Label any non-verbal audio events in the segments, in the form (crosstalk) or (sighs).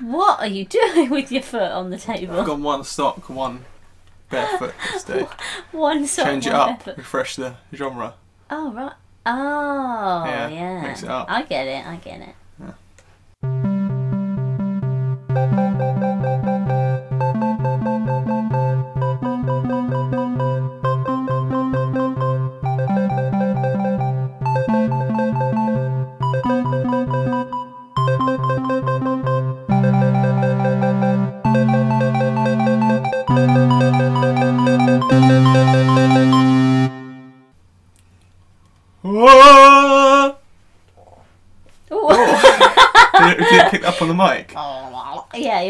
What are you doing (laughs) with your foot on the table? I've gone one stock, one barefoot this (laughs) day. One sock, Change it up, barefoot. refresh the genre. Oh right. Oh Yeah, yeah. mix it up. I get it. I get it.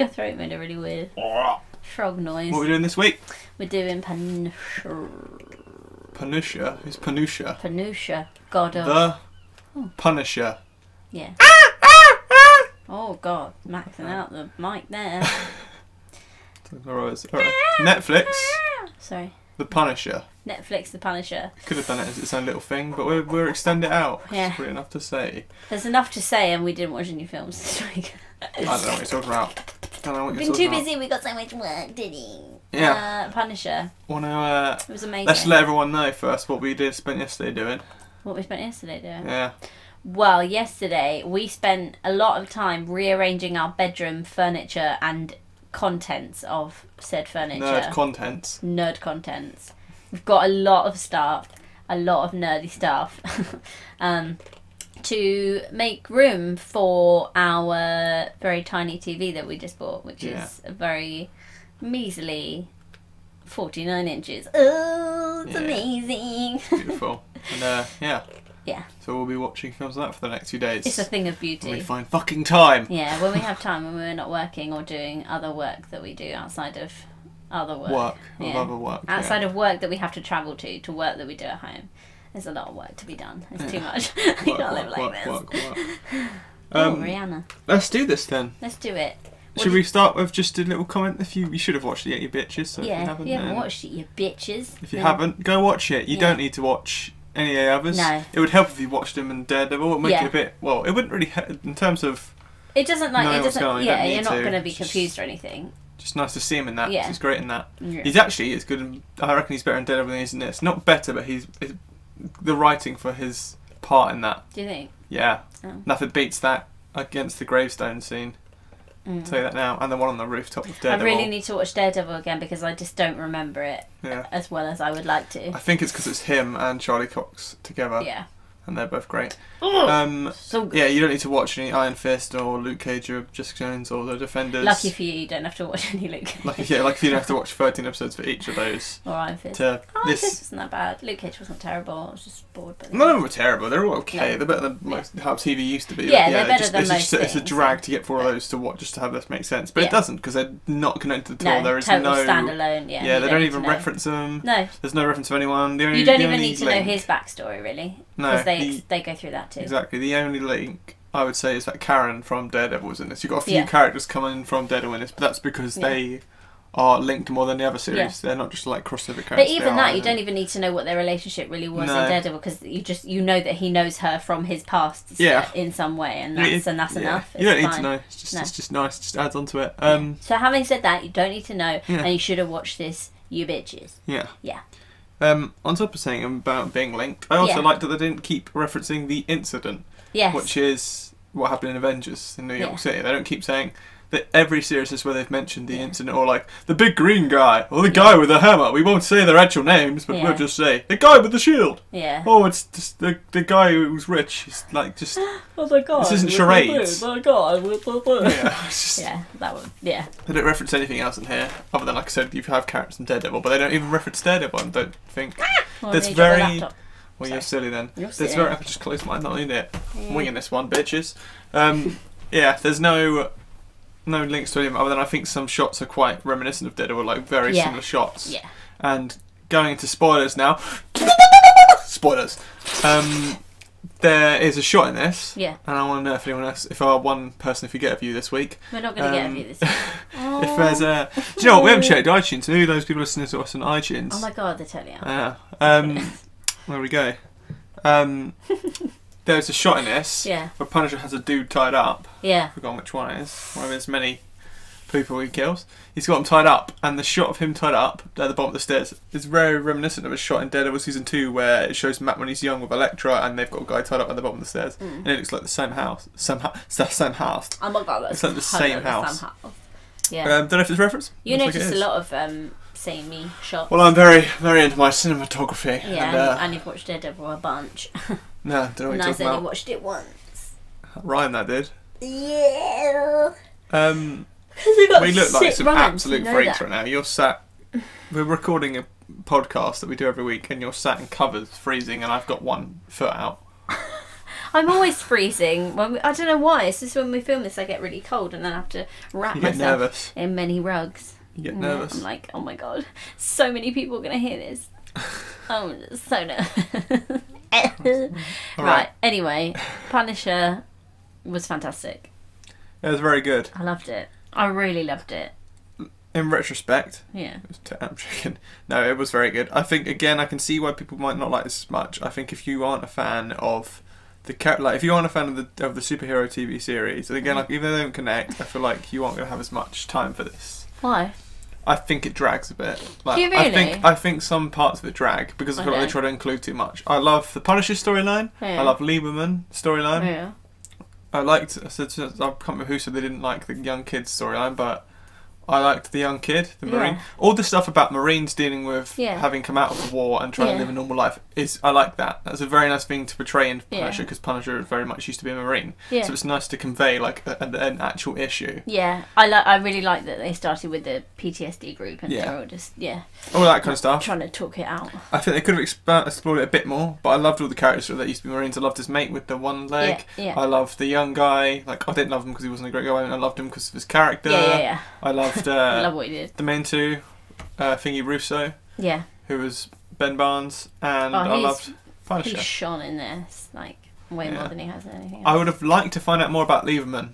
Your throat made a really weird frog noise. What are we doing this week? We're doing Pan- Panusha. Who's Panusha? Panusha, god of The oh. Punisher. yeah. (laughs) Oh god, maxing out the mic there. (laughs) (laughs) Alright, alright. Netflix, Sorry. The Punisher. Netflix The Punisher. Could have done it as its own little thing, but we're, we're extend it out. Yeah. Really enough to say. There's enough to say, and we didn't watch any films this week. I don't know what you're talking about. Know Been too busy. We got so much work, did he? Yeah. Uh, Punisher. Want to uh, It was amazing. let's let everyone know first what we did spent yesterday doing. what we spent yesterday doing. Yeah. Well, yesterday we spent a lot of time rearranging our bedroom furniture and contents of said furniture. Nerd contents. Nerd contents. We've got a lot of stuff, a lot of nerdy stuff, (laughs) um, to make room for our very tiny TV that we just bought, which Yeah. is a very measly 49 inches. Oh, it's Yeah. amazing. (laughs) Beautiful. and uh, yeah. Yeah. So we'll be watching films like that for the next few days. It's a thing of when we beauty. find fucking time. Yeah, when we have (laughs) time, when we're not working or doing other work that we do outside of other work. Work. Yeah. a work. yeah. Outside of work that we have to travel to, to work that we do at home. There's a lot of work to be done. It's too Yeah. much. (laughs) you can't live like work, this. work, work. (laughs) oh, Um, Rihanna. let's do this then. Let's do it. What Should do we start with just a little comment? If you you should have watched it, yet, you bitches. So yeah, if you haven't, you haven't watched it, you bitches. If you Then- haven't, go watch it. You Yeah. don't need to watch any of the others. No. It would help if you watched them and Daredevil. It would make Yeah. it a bit. Well, it wouldn't really in terms of It doesn't like it doesn't. on, you yeah, you're not going to be Just- confused or anything. just nice to see him in that. Yeah. He's great in that. Yeah. He's actually as good. In, I reckon he's better in Daredevil than he is in this. Not better, but he's, he's the writing for his part in that. Do you think? Yeah, Oh. nothing beats that against the gravestone scene. Mm. I'll tell you that now, and the one on the rooftop of Daredevil. I really need to watch Daredevil again because I just don't remember it yeah, as well as I would like to. I think it's because it's him and Charlie Cox together, Yeah. And they're both great. Um, So good. yeah, you don't need to watch any Iron Fist or Luke Cage or Jessica Jones or the Defenders. Lucky for you, you don't have to watch (laughs) any Luke Cage. If, yeah, like if you don't have to watch 13 episodes for each of those. or Iron Fist. To Iron Fist this, wasn't that bad. Luke Cage wasn't terrible. I was just bored. None of them were terrible. They're all okay. No. They're better than most how TV used to be. Yeah, But they're better just, than it's most just, It's a drag yeah. to get four of those to watch just to have this make sense, but Yeah. it doesn't because they're not connected at all. no, There is total no. standalone. Yeah, Yeah, they don't need even reference them. No, There's no reference to anyone. Only, you don't even only need to know his backstory really, No, because they the- they go through that too. Exactly. The only link I would say is that Karen from Daredevil was in this. You've got a few Yeah. characters coming from Daredevil in this, but that's because Yeah. they are linked more than the other series. Yeah. They're not just like crossover characters. But even that, you don't even need to know what their relationship really was No. in Daredevil because you just you know that he knows her from his past Yeah. in some way, and Yeah, that's and that's yeah. enough. You don't It's need fine. to know. It's just, No. it's just nice. Just adds on to it. Um, So having said that, you don't need to know, Yeah. and you should have watched this, you bitches. yeah. Yeah. Um, on top of saying about being linked, I also Yeah. liked that they didn't keep referencing the incident, Yes. which is what happened in Avengers in New York Yeah. City. They don't keep saying that every series is where they've mentioned the Yeah. incident, or like the big green guy, or the guy with the hammer. We won't say their actual names, but Yeah. we'll just say the guy with the shield. yeah. Oh, it's just the the guy who was rich. He's like just (gasps) Oh my god. This isn't charades. Oh my god. yeah. Just, Yeah, that one. Yeah. They don't reference anything else in here, other than like I said, you have characters in Daredevil, but they don't even reference Daredevil. I don't think. Well, That's the very- Well, you're silly then. You're There's silly. very. I could just close mine. Not need it. Yeah. Winging this one, bitches. Um, yeah. There's no. No links to him other than I think some shots are quite reminiscent of Daredevil, like very Yeah. similar shots. Yeah. And going into spoilers now. (laughs) spoilers. Um, there is a shot in this, Yeah. and I want to know if anyone else, if our one person, if you get a view this week, We're not going to get a Um, view this week. (laughs) if there's a, do you know what? We haven't checked iTunes. Maybe those people listening to us on iTunes. Oh my god, they're totally are. Yeah. Um, (laughs) there we go. Um, (laughs) there's a shot in this Yeah. where Punisher has a dude tied up. Yeah. I've forgotten which one it is. One of his many people he kills. He's got him tied up, and the shot of him tied up at the bottom of the stairs is very reminiscent of a shot in Daredevil season two where it shows Matt when he's young with Elektra, and they've got a guy tied up at the bottom of the stairs, Mm. and it looks like the same house, same house, the same house. Oh my god, that's It's like the same house. house. Yeah. Um, don't know if it's a reference. you Looks like a lot of um, samey shots. Well, I'm very, very into my cinematography. yeah, and, uh, and you've watched Daredevil a bunch. (laughs) no, don't know what and I talking only about. watched it once. Ryan, that did. Yeah. Um, we look like some absolute you know freaks that. right now. You're sat. We're recording a podcast that we do every week, and you're sat in covers, freezing, and I've got one foot out. (laughs) I'm always freezing. When we, I don't know why. It's just when we film this, I get really cold, and then I have to wrap myself nervous. in many rugs. You get nervous. I'm like, oh my god, so many people are gonna hear this. (laughs) oh, so nervous. (laughs) Right. Anyway, Punisher was fantastic. It was very good. I loved it. I really loved it. In retrospect, Yeah. it was I'm joking. (laughs) No, it was very good. I think again, I can see why people might not like this much. I think if you aren't a fan of the like, if you aren't a fan of the of the superhero TV series, and Mm. again, like even though they don't connect, I feel like you aren't going to have as much time for this. Why? I think it drags a bit. Like, Do you I think I think some parts of it drag because I feel like they try to include too much. I love the Punisher storyline. Yeah. I love Lieberman storyline. yeah. I liked. I said I can't remember who said they didn't like the young kids storyline, but I liked the young kid, the Yeah. marine. All the stuff about Marines dealing with Yeah. having come out of the war and trying Yeah. to live a normal life is. I like that. That's a very nice thing to portray in Yeah. Punisher because Punisher very much used to be a Marine. Yeah. So it's nice to convey like a, an, an actual issue. Yeah, I like. I really like that they started with the PTSD group and Yeah. they're all just yeah All that kind of stuff. trying to talk it out. I think they could have expa- explored it a bit more, but I loved all the characters that used to be Marines. I loved his mate with the one leg. Yeah, yeah. I loved the young guy. Like I didn't love him because he wasn't a great guy. I loved him because of his character. yeah, yeah, yeah. I loved (laughs) I uh, love what he did. the main two, uh, Thingy Russo, Yeah, who was Ben Barnes, and Oh, I he's- loved he Punisher. shone in this like way Yeah. more than he has in anything else. I would have liked to find out more about Lieberman.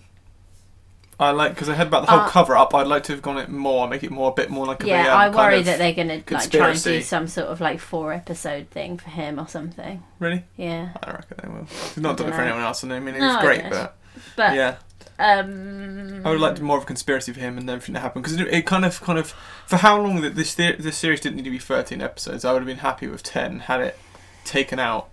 I like because I heard about the whole Uh, cover up. I'd like to have gone it more, make it more, a bit more like a yeah, um, I kind worry of- that they're gonna like try and conspiracy. do some sort of like four episode thing for him or something. really. Yeah, I reckon they will. They've not done it for dunno. anyone else. And I mean, it No, was I great, don't. but, but yeah, um, I would like to more of a conspiracy for him and everything that happened because it, it kind of, kind of, for how long that this the- this series didn't need to be thirteen episodes. I would have been happy with ten had it taken out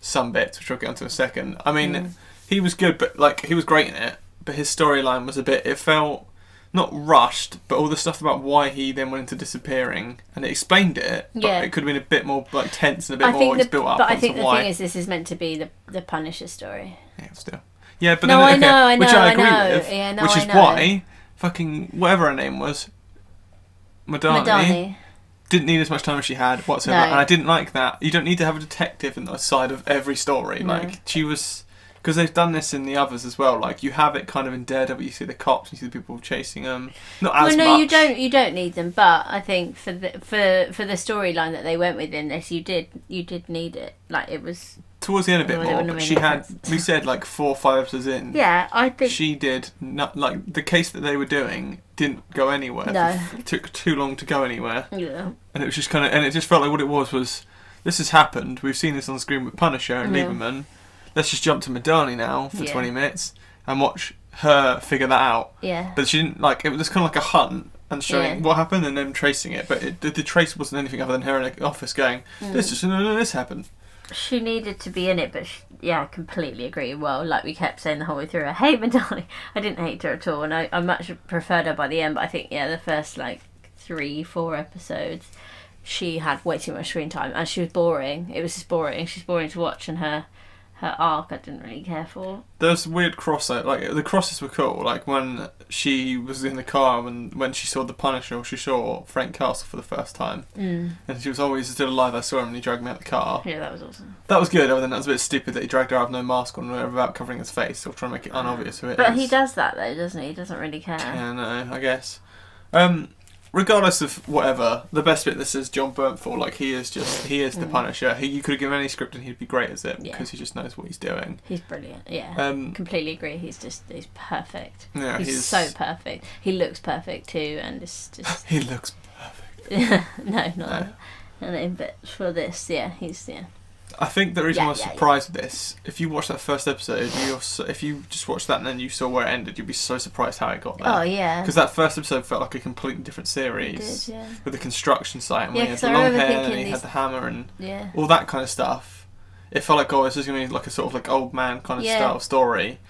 some bits, which I'll get onto in a second. I mean, Mm. he was good, but like he was great in it. But his storyline was a bit. It felt not rushed, but all the stuff about why he then went into disappearing and it explained it. But Yeah. it could have been a bit more like tense and a bit I more it's the, built up. but I think the why. thing is, this is meant to be the the Punisher story. Yeah, still. Yeah, but No, then, I okay, know, I which know, I I agree know. with. Yeah, no, which is why fucking whatever her name was, Madani, Madani. didn't need as much time as she had whatsoever, No. and I didn't like that. You don't need to have a detective in the side of every story. No. Like she was, because they've done this in the others as well. Like you have it kind of in Daredevil. You see the cops, you see the people chasing them. Not as Well, no, much. you don't. You don't need them. But I think for the for for the storyline that they went with in this, you did you did need it. Like it was. Towards the end a bit more, but she had. sense. We said like four or five episodes in. Yeah, I think. She did not like the case that they were doing didn't go anywhere. No. It took too long to go anywhere. yeah. and it was just kind of, and it just felt like what it was was, this has happened. We've seen this on screen with Punisher and Yeah. Lieberman. Let's just jump to Madani now for Yeah. twenty minutes and watch her figure that out. Yeah. But she didn't like it was kind of like a hunt and showing Yeah. what happened and then tracing it. But it, the, the trace wasn't anything other than her in an office going, Mm. "This just no, no, this happened." She needed to be in it, but she, yeah, I completely agree. Well, like we kept saying the whole way through, I hate (laughs) Madani. I didn't hate her at all, and I, I much preferred her by the end. But I think yeah, the first like three, four episodes, she had way too much screen time, and she was boring. It was just boring. She's boring to watch, and her her arc I didn't really care for. There's weird crossover. Like the crosses were cool. Like when she was in the car and when she saw the Punisher, or she saw Frank Castle for the first time, Mm. and she was always still alive. I saw him and he dragged me out of the car. Yeah, that was awesome. That was good, other than that was a bit stupid that he dragged her out with no mask on without covering his face or trying to make it unobvious who it is. But he does that though, doesn't he? He doesn't really care. Yeah, no, I guess. Um, regardless of whatever, the best bit this is Jon Bernthal. Like he is just he is the Mm. Punisher. He, you could have given any script and he'd be great as it Yeah. because he just knows what he's doing. He's brilliant. Yeah. Um, Completely agree. He's just he's perfect. yeah, he's, he's, so perfect. He looks perfect too, and it's just (laughs) he looks. (laughs) no, not No. that. And then, but for this, yeah, he's yeah. I think the reason Yeah, I was yeah, yeah. surprised with this, if you watch that first episode, also, if you just watched that and then you saw where it ended, you'd be so surprised how it got there. Oh yeah. Because that first episode felt like a completely different It series did, yeah. with the construction site and Yeah, when he had the I long hair and he these- had the hammer and Yeah. all that kind of stuff. It felt like oh, this is gonna be like a sort of like old man kind of Yeah. style story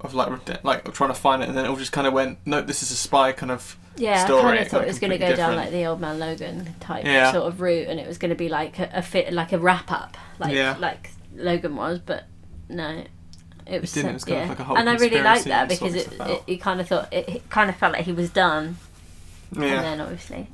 of like like trying to find it, and then it all just kind of went nope, this is a spy kind of Yeah, story, I kind of thought it was going to go completely down like the Old Man Logan type Yeah. sort of route, and it was going to be like a, a fit, like a wrap up, like Yeah. like Logan was, but no, it was. didn't, it was kind of yeah. like a whole and I really liked that because it, it, it kind of thought it, it kind of felt like he was done, yeah. and then obviously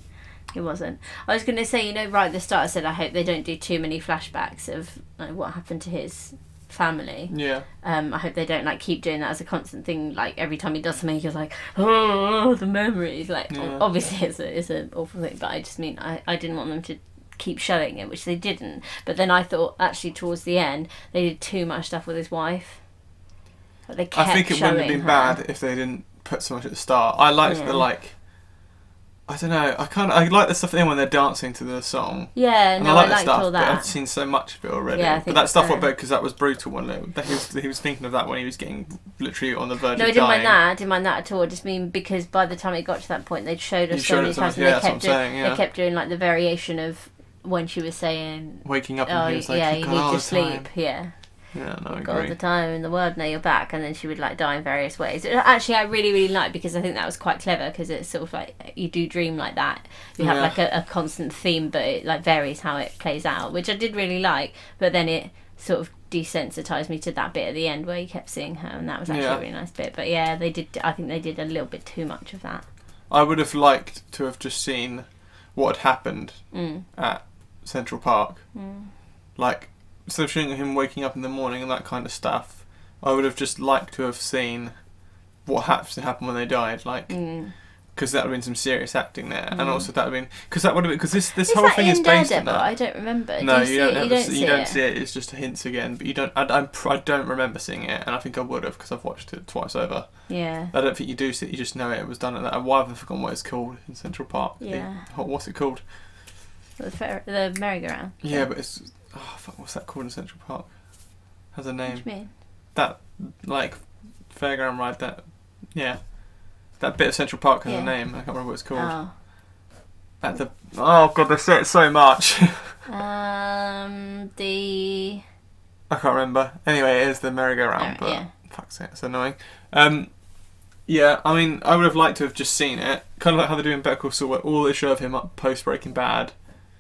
he wasn't. I was going to say, you know, right at the start, I said I hope they don't do too many flashbacks of like, what happened to his family. Yeah, Um, I hope they don't like keep doing that as a constant thing. Like every time he does something, he's like, "Oh, the memories." Like Yeah. obviously, it's a it's an awful thing, but I just mean I, I didn't want them to keep showing it, which they didn't. But then I thought actually towards the end they did too much stuff with his wife. Like, they kept I think it wouldn't have been her. bad if they didn't put so much at the start. I liked Yeah. the like. I don't know. I kind of I like the stuff in when they're dancing to the song. Yeah, And no, I I, like that liked stuff, all but I've seen so much of it already. Yeah, I but that stuff so. was better because that was brutal. That he was he was thinking of that when he was getting literally on the verge No, I didn't dying. mind that. I didn't mind that at all. I just mean because by the time it got to that point, they'd showed You us so showed many us so much- times, and yeah, they that's what kept I'm doing, saying, yeah. they kept doing like the variation of when she was saying Waking up and oh he was like, yeah, "You've you need to sleep. time." Yeah, Yeah, no, I got all the time in the world. Now you're back, and then she would like die in various ways. Actually, I really really like because I think that was quite clever because it's sort of like you do dream like that. You have Yeah. like a, a constant theme, but it like varies how it plays out, which I did really like. But then it sort of desensitized me to that bit at the end where you kept seeing her, and that was actually Yeah. a really nice bit. But yeah, they did. I think they did a little bit too much of that. I would have liked to have just seen what had happened Mm. at Central Park. Mm. Like, instead of showing him waking up in the morning and that kind of stuff, I would have just liked to have seen what happens to happen when they died. Like, Mm. because that would have been some serious acting there, and Mm. also that would have been because that would have been because this this Is whole thing is based on that. I don't remember. no, do you, see don't. it? Ever You don't see, you don't it. see it. It's just a hints again, but you don't. I, I'm, I don't remember seeing it, and I think I would have because I've watched it twice over. Yeah. I don't think you do see it. You just know it was done at that. Why have I forgotten what it's called in Central Park? Yeah. what- what's it called? The, fer- the merry-go-round. Yeah, but it's oh fuck. What's that called in Central Park? Has a What do name. you mean? That like fairground ride. That yeah. That bit of Central Park has Yeah. a name. I can't remember what it's called. Oh. At the oh god, they say it so much. (laughs) Um, the I can't remember. Anyway, it is the merry-go-round. but yeah, fuck's sake, it's annoying. Um, yeah, I mean, I would have liked to have just seen it. Kind of like how they do in Better Call Saul, where all they show of him up post Breaking Bad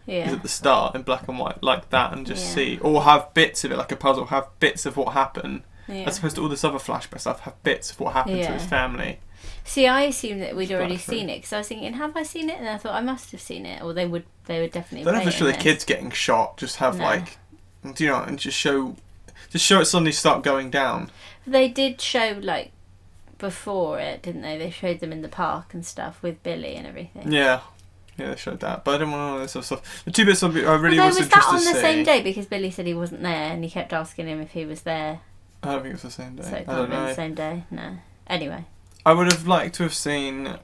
is at the start in black and white, like that, and just Yeah. see, or have bits of it like a puzzle, have bits of what happened, yeah. as opposed to all this other flashback stuff, have bits of what happened to his family. See, I assumed that we'd already seen it because I was thinking, have I seen it? And I thought I must have seen it, or they would. They would definitely. Don't have to show the kids getting shot. Just have No. like, do you know, and just show, just show it suddenly start going down. They did show like before it, didn't they? They showed them in the park and stuff with Billy and everything. Yeah. Yeah, they showed that, but I didn't want all this other stuff. The two bits I really Although was, was interested that on the see. same day because Billy said he wasn't there and he kept asking him if he was there. I don't think it was the same day. So I it can't don't have been know. the same day. No. Anyway. I would have liked to have seen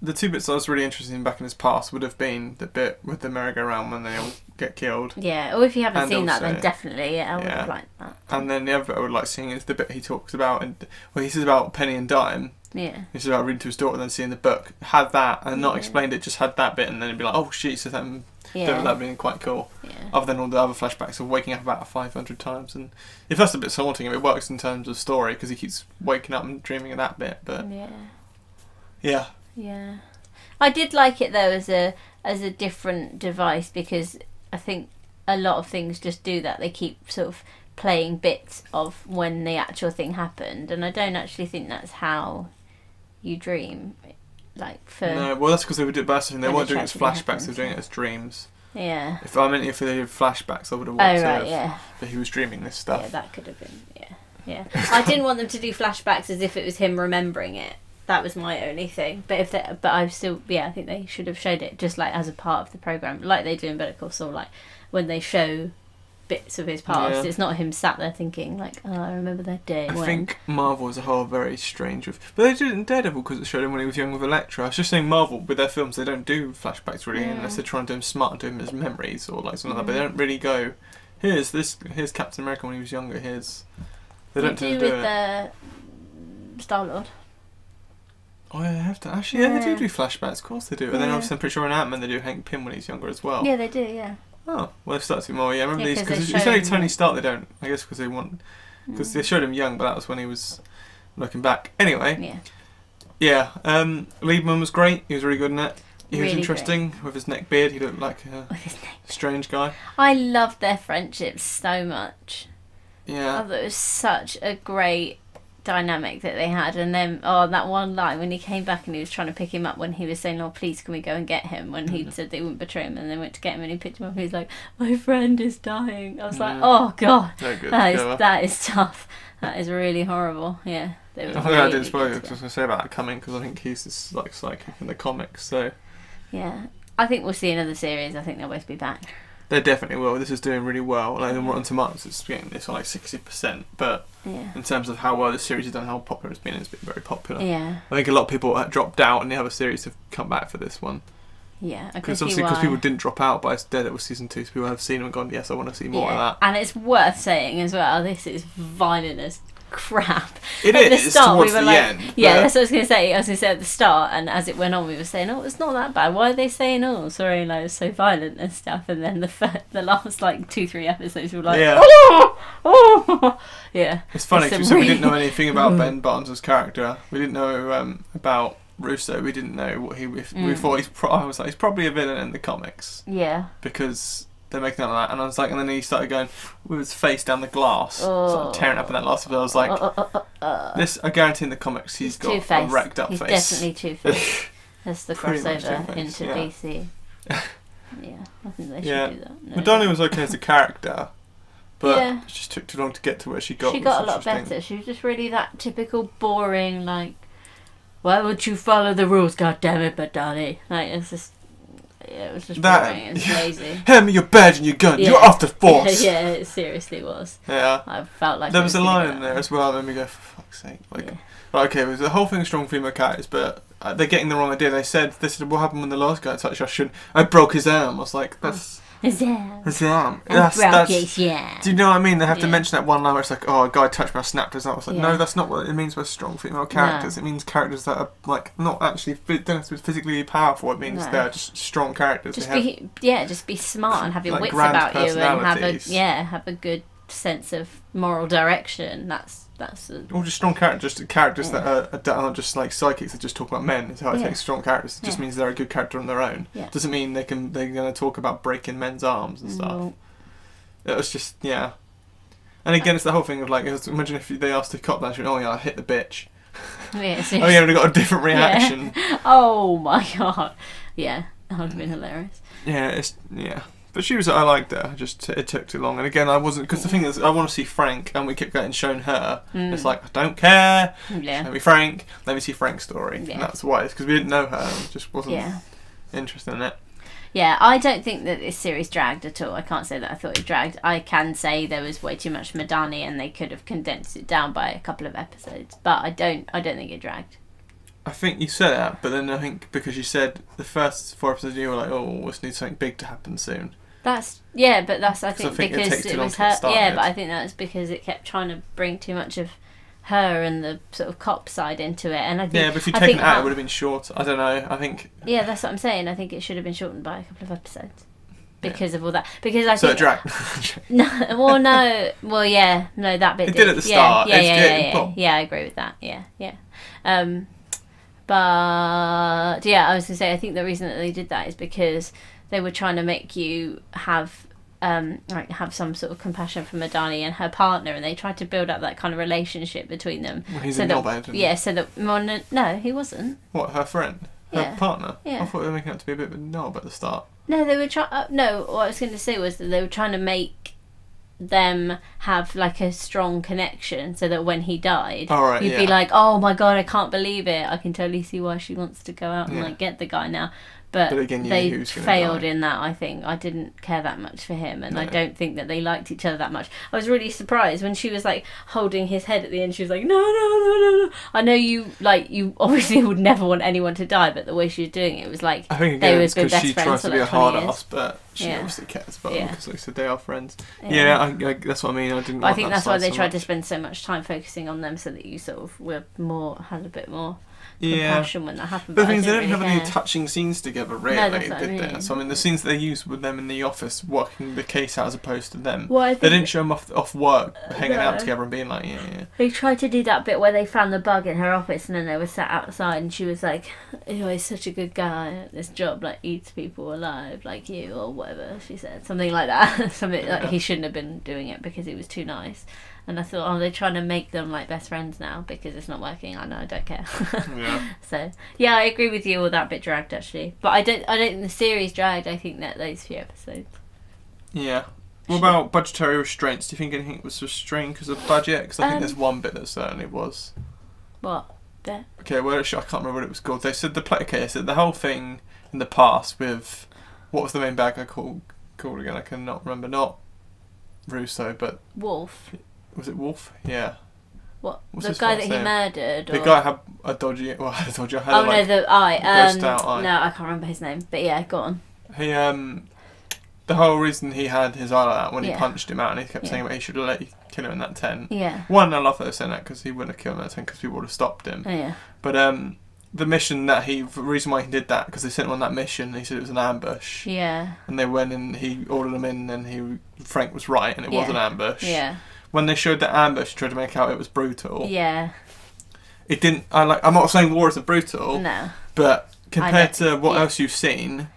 the two bits I was really interested in back in his past would have been the bit with the merry-go-round when they all get killed, Yeah. Or if you haven't And seen that, then definitely. Yeah, I would have Yeah. liked that. and then the other bit I would like seeing is the bit he talks about and well he says about Penny and Dime. Yeah. He says about reading to his daughter and then seeing the book. Had that and not Yeah. explained it, just had that bit and then it'd be like, oh shit, so that that Yeah. would have been quite cool. yeah. Other than all the other flashbacks of waking up about 500 times, and if that's a bit haunting, if it works in terms of story because he keeps waking up and dreaming of that bit. But Yeah. yeah, Yeah. I did like it though as a as a different device because I think a lot of things just do that. They keep sort of playing bits of when the actual thing happened and I don't actually think that's how you dream. Like for no, well that's because they would do it better and they weren't doing it as flashbacks; they were doing it as dreams. Yeah. If I meant if they did flashbacks, I would have Oh wanted to right, have- yeah. But he was dreaming this stuff. Yeah, that could have been yeah. Yeah. I didn't want them to do flashbacks as if it was him remembering it. That was my only thing. But if they, but I still yeah, I think they should have showed it just like as a part of the program, like they do in Better Call Saul, like when they show bits of his past. Yeah. It's not him sat there thinking like, oh, I remember that day. I when. think Marvel as a whole are very strange with, but they did it in Daredevil because it showed him when he was young with Elektra. I was just saying Marvel with their films they don't do flashbacks really Yeah. unless they're trying to do them smart and do them as memories or like something like that. But they don't really go. Here's this. Here's Captain America when he was younger. Here's. They don't do to with do it. the Star Lord. Oh, they have to. Actually, yeah, they do do flashbacks. Of course they do. And then obviously, I'm pretty sure in Ant Man they do Hank Pym when he's younger as well. Yeah, they do. Yeah. Oh, well, they've started more. Yeah, I remember Yeah, these 'cause because they it's showed only him, Tony. Stark. They don't. I guess because they want because Mm. they showed him young, but that was when he was looking back. Anyway, Yeah. yeah. Um, Lieberman was great. He was really good in it. He was Really interesting with his neck beard. He looked like a With his name. strange guy. I loved their friendship so much. I Yeah. thought it was such a great dynamic that they had. And then, oh, that one line when he came back and he was trying to pick him up when he was saying, "Oh, please, can we go and get him?" When he Mhm. said they wouldn't betray him, and they went to get him, and he picked him up. and He was like, "My friend is dying." I was like, "Oh God, (laughs) that is that is tough. That is really horrible." Yeah, they I think really I did spoil good I was going to say about that coming because I think he's this like psychic in the comics. So Yeah, I think we'll see another series. I think they'll both be back. They definitely will. This is doing really well. Like on Rotten Tomatoes, it's getting this on like sixty percent. But Yeah, in terms of how well the series has done, how popular it's been, it's been very popular. yeah, I think a lot of people have dropped out, and the other series have come back for this one yeah. Because obviously because people didn't drop out but it was season two, so people have seen them and gone, yes, I want to see more yeah. of that. And it's worth saying as well. This is violent as crap. It At the start, we were the like- end. Yeah, that's what I was gonna say. I was gonna say at the start, and as it went on, we were saying, "Oh, it's not that bad. Why are they saying, oh, sorry, like it's so violent and stuff?" And then the fir- the last like two, three episodes, we were like, Yeah. "Oh, oh, (laughs) yeah, It's funny because we didn't know anything about (laughs) Mm. Ben Barnes' character. We didn't know um, about Russo. We didn't know what he. We Mm. thought he's. Pro- I was like, he's probably a villain in the comics yeah." because they're making out of that. And I was like, and then he started going with his face down the glass, sort Oh. of tearing up in that last bit. I was like, uh, uh. this. I guarantee in the comics he's He's got a Two-Face. wrecked up He's face. definitely Two Face. (laughs) That's the crossover into yeah. DC. (laughs) yeah, I think they should Yeah. do that. No. Madani was okay as a character, but Yeah. it just took too long to get to where she got. she got a lot better. She was just really that typical boring like. Why would you follow the rules? God damn it, Madani! Like it's just, yeah, it was just That- boring and yeah. (laughs) lazy. Hand me your badge and your gun. Yeah. You're off the force. yeah, it seriously was. yeah. I felt like There it was a line in there as well. Let me go for fuck's sake. Like, Yeah. right, okay, it was the whole thing strong female characters, but uh, they're getting the wrong idea. They said they said what happened when the last guy touched Russian. I broke his arm. I was like, that's Yeah. His arm. I That's that's. yeah. Do you know what I mean? They have to Yeah. mention that one line where it's like, oh, a guy touched me, I snapped his arm. I was like, Yeah. no, that's not what it means by strong female characters. It means characters that are like not actually don't have to be physically powerful. It means No. they're just strong characters. Just have, be yeah, just be smart and have your Like wits about you and have a yeah, have a good sense of moral direction. That's that's a, Or just strong characters, just characters that, are, that aren't just like psychics that just talk about men. Is how I Yeah. take strong characters. It just Yeah. means they're a good character on their own. Yeah. Doesn't mean they can they're going to talk about breaking men's arms and stuff. well, It was just yeah. And again, it's the whole thing of like, imagine if they asked the cop that, went, oh yeah, I hit the bitch. (laughs) yeah, (laughs) Oh yeah, have got a different reaction. (laughs) Oh my god. Yeah, that would have been hilarious. Yeah, it's yeah. But she was. I liked her. Just it took too long. And again, I wasn't because the thing is, I want to see Frank, and we kept getting shown her. Mm. It's like I don't care. Yeah. Let me Frank. Let me see Frank's story. Yeah. And that's why. It's because we didn't know her. and just wasn't Yeah. interested in it. Yeah, I don't think that this series dragged at all. I can't say that I thought it dragged. I can say there was way too much Madani and they could have condensed it down by a couple of episodes. But I don't I don't think it dragged. I think you said that, but then I think because you said the first four episodes, you were like, "Oh, we need something big to happen soon." That's yeah, but that's I think, think because takes it, was her. Yeah, but I think that's because it kept trying to bring too much of her and the sort of cop side into it. And I think Yeah, but if you'd taken it out, it would have been shorter. I don't know. I think yeah, that's what I'm saying. I think it should have been shortened by a couple of episodes Yeah. because of all that. Because I so it think dragged. (laughs) no, well, no, well, yeah, no, that bit It did at the yeah, start. Yeah, It's yeah, yeah, yeah, yeah. I agree with that. Yeah, yeah. Um, but yeah, I was gonna say I think the reason that they did that is because they were trying to make you have um like have some sort of compassion for Madani and her partner, and they tried to build up that kind of relationship between them. Well, he's so a that, knobhead. Yeah, so that no, no, he wasn't. What her friend? Her Yeah. partner? Yeah. I thought they were making out to be a bit of a knob at the start. No, they were trying. Uh, no, what I was going to say was that they were trying to make them have like a strong connection, so that when he died, right, you'd yeah. be like, "Oh my god, I can't believe it! I can totally see why she wants to go out and Yeah. like get the guy now." But, But again, you they knew who's gonna failed die. in that. I think I didn't care that much for him, and I don't think that they liked each other that much. I was really surprised when she was like holding his head at the end. She was like, "No, no, no, no, no." I know you like you (laughs) obviously would never want anyone to die, but the way she was doing it was like I think They again it's be because best she friends tries to be like a hard years. ass, but she Yeah. obviously cares about Yeah. them because like said they are friends. Yeah, I, I, that's what I mean. I didn't. I think that that's why they so tried to spend so much time focusing on them, so that you sort of were more had a bit more Yeah. compassion when that happened. But the I thing is, they didn't don't have really any touching scenes together, really, that's what I did they? So I mean, the scenes they used with them in the office working the case out as opposed to them. Well, I They didn't show them off off work, hanging out together and being like, yeah, yeah. They tried to do that bit where they found the bug in her office and then they were sat outside and she was like, Oh, he's such a good guy at this job, like eats people alive like you or whatever she said. Something like that. (laughs) Something Yeah. like he shouldn't have been doing it because he was too nice. And I thought, oh, they're trying to make them like best friends now because it's not working. I know, I don't care. (laughs) yeah. so yeah, I agree with you. All that bit dragged actually, but I don't. I don't think the series dragged. I think that those few episodes. Yeah. What Sure. about budgetary restraints? Do you think anything was restrained because of budget? Because I think Um, there's one bit that certainly was. What? There. Okay, well, I can't remember what it was called. They said the play. Okay, they said the whole thing in the past with what was the main bad guy called? Called again? I cannot remember. Not Russo, but Wolf. Was it Wolf? Yeah. What? What's the his guy first that he name? murdered. The or- guy had a dodgy. Well, (laughs) had a dodgy. Had Oh a, like, no, the eye. Um, out eye. No, I can't remember his name. But yeah, go on. He um, the whole reason he had his eye like that when he Yeah. punched him out, and he kept Yeah. saying about he should have let you kill him in that tent. Yeah. One, I love that they're saying that because he wouldn't have killed him in that tent because people would have stopped him. Oh, yeah. But um, the mission that he, the reason why he did that because they sent him on that mission, he said it was an ambush, Yeah. and they went and he ordered them in, and he Frank was right, and it was Yeah. an ambush. Yeah. When they showed the ambush, tried to make out it was brutal. Yeah. It didn't. I like. I'm not saying war isn't brutal, No. but compared to what yeah. else you've seen.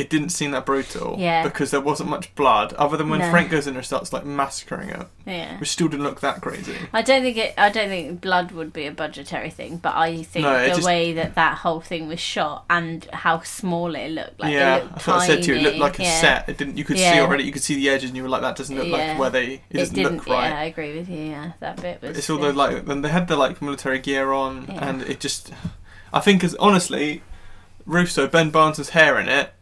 Yeah. It didn't seem that brutal Yeah. because there wasn't much blood, other than when No. Frank goes in and starts like massacring it, Yeah. which still didn't look that crazy. I don't think it. I don't think blood would be a budgetary thing, but I think No, the just- way that that whole thing was shot and how small it looked, like yeah, it looked that's what I said to you. It looked like a yeah. set. It didn't. You could see already. You could see the edges, and you were like, "That doesn't look Yeah. like where they. It, It doesn't didn't. look right." Yeah, I agree with you. Yeah, that bit was. It's all the like, and they had the like military gear on, Yeah. and it just. I think, as honestly, Russo Ben Barnes' hair in it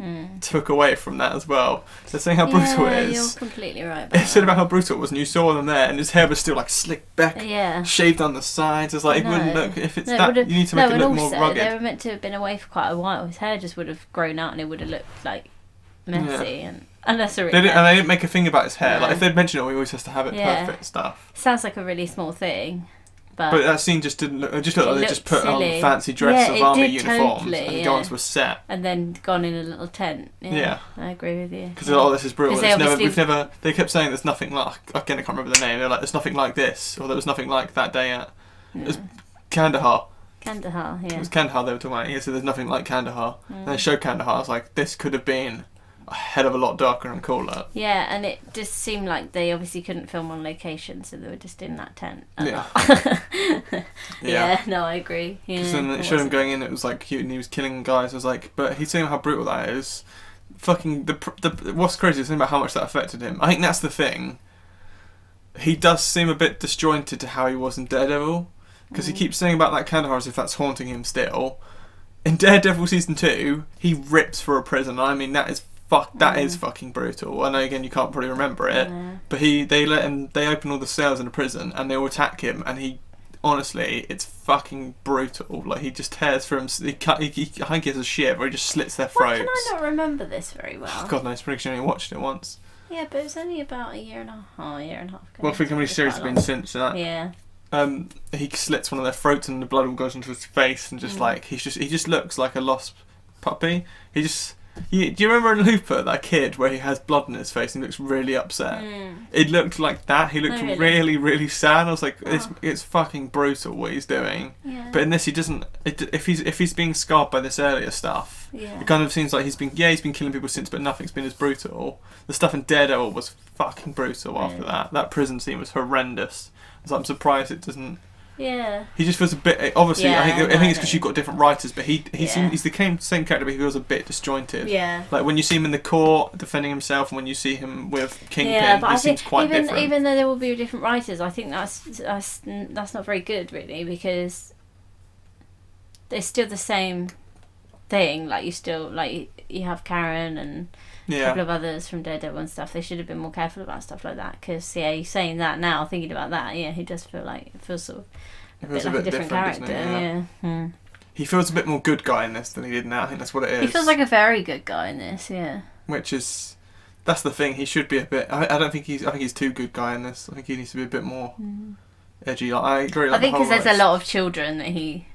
Mm. took away from that as well. They're saying how brutal yeah, it You're completely right. It About said that. about how brutal it was, and you saw them there, and his hair was still like slicked back, Yeah. shaved on the sides. It's like it wouldn't No. look if it's No, that. would've- You need to no, make it and look more rugged. They were meant to have been away for quite a while. His hair just would have grown out and it would have looked like messy and unnecessary. They didn't, and they didn't make a thing about his hair. No. Like if they'd mentioned it, he always has to have it Yeah. perfect stuff. Sounds like a really small thing, but, But that scene just didn't look. It just looked It like they just put silly. on fancy dress Yeah, of army uniforms totally, and yeah. go onto a set. and then gone in a little tent. Yeah, Yeah. I agree with you. Because yeah. oh, this is brutal. It's never, we've never. They kept saying there's nothing like. Again, I can't remember the name. They're like, there's nothing like this, or there was nothing like that day at Yeah. was- Kandahar. Kandahar, It was Kandahar they were talking about. He so there's nothing like Kandahar. And they Mm. showed Kandahar. I was like, this could have been a hell of a lot darker and cooler. Yeah, and it just seemed like they obviously couldn't film on location, so they were just in that tent. Yeah. (laughs) Yeah. yeah, no, I agree. Yeah, Because then it showed him going in. It was like he, and he was killing guys. I was like, but he's saying how brutal that is. Fucking the the what's crazy is about how much that affected him. I think that's the thing. He does seem a bit disjointed to how he was in Daredevil, because he Mm. keeps saying about that Kandahar as if that's haunting him still. In Daredevil season two, he rips for a prison. I mean, that is fuck. That is Mm. fucking brutal. I know again you can't probably remember it, Yeah. but he they let him they open all the cells in the prison and they all attack him and he honestly it's fucking brutal like he just tears through him he cut he, he, I think he has a shiv or he just slits their throats. Why can I not remember this very well? oh, God knows probably 'cause you only watched it once Yeah, but it was only about a year and a half, a year and a half ago. well think how many series have been since that Yeah, um he slits one of their throats and the blood all goes into his face and just Mm. like he's just he just looks like a lost puppy he just you, do you remember in Looper that kid where he has blood in his face and he looks really upset Mm. It looked like that. He looked Oh, really? really, really sad. I was like, it's Oh. it's fucking brutal what he's doing. yeah. But in this, he doesn't. It, if he's if he's being scarred by this earlier stuff, yeah. it kind of seems like he's been yeah he's been killing people since, but nothing's been as brutal. The stuff in Daredevil was fucking brutal after Really? that. That prison scene was horrendous. So I'm surprised it doesn't. Yeah. He just feels a bit. Eh, obviously, Yeah, I think I no, think it's because you've got different writers, but he he Yeah. seems, he's the same same character, but he feels a bit disjointed. Yeah. Like when you see him in the court defending himself, and when you see him with Kingpin, Yeah, but he I seems think quite even different. even though there will be different writers, I think that's that's that's not very good really because they're still the same thing. Like you still like you have Karen and a Yeah. couple of others from Daredevil and stuff. They should have been more careful about stuff like that. Because yeah, you saying that now, thinking about that, yeah, he does feel like it feels sort of a bit like a different, doesn't character. it? Yeah. Hmm. He feels a bit more good guy in this than he did now. I think that's what it is. He feels like a very good guy in this. Yeah. which is that's the thing. He should be a bit. I, I don't think he's. I think he's too good guy in this. I think he needs to be a bit more edgy. Like, I agree. I Like, think because whole, there's a lot of children that he,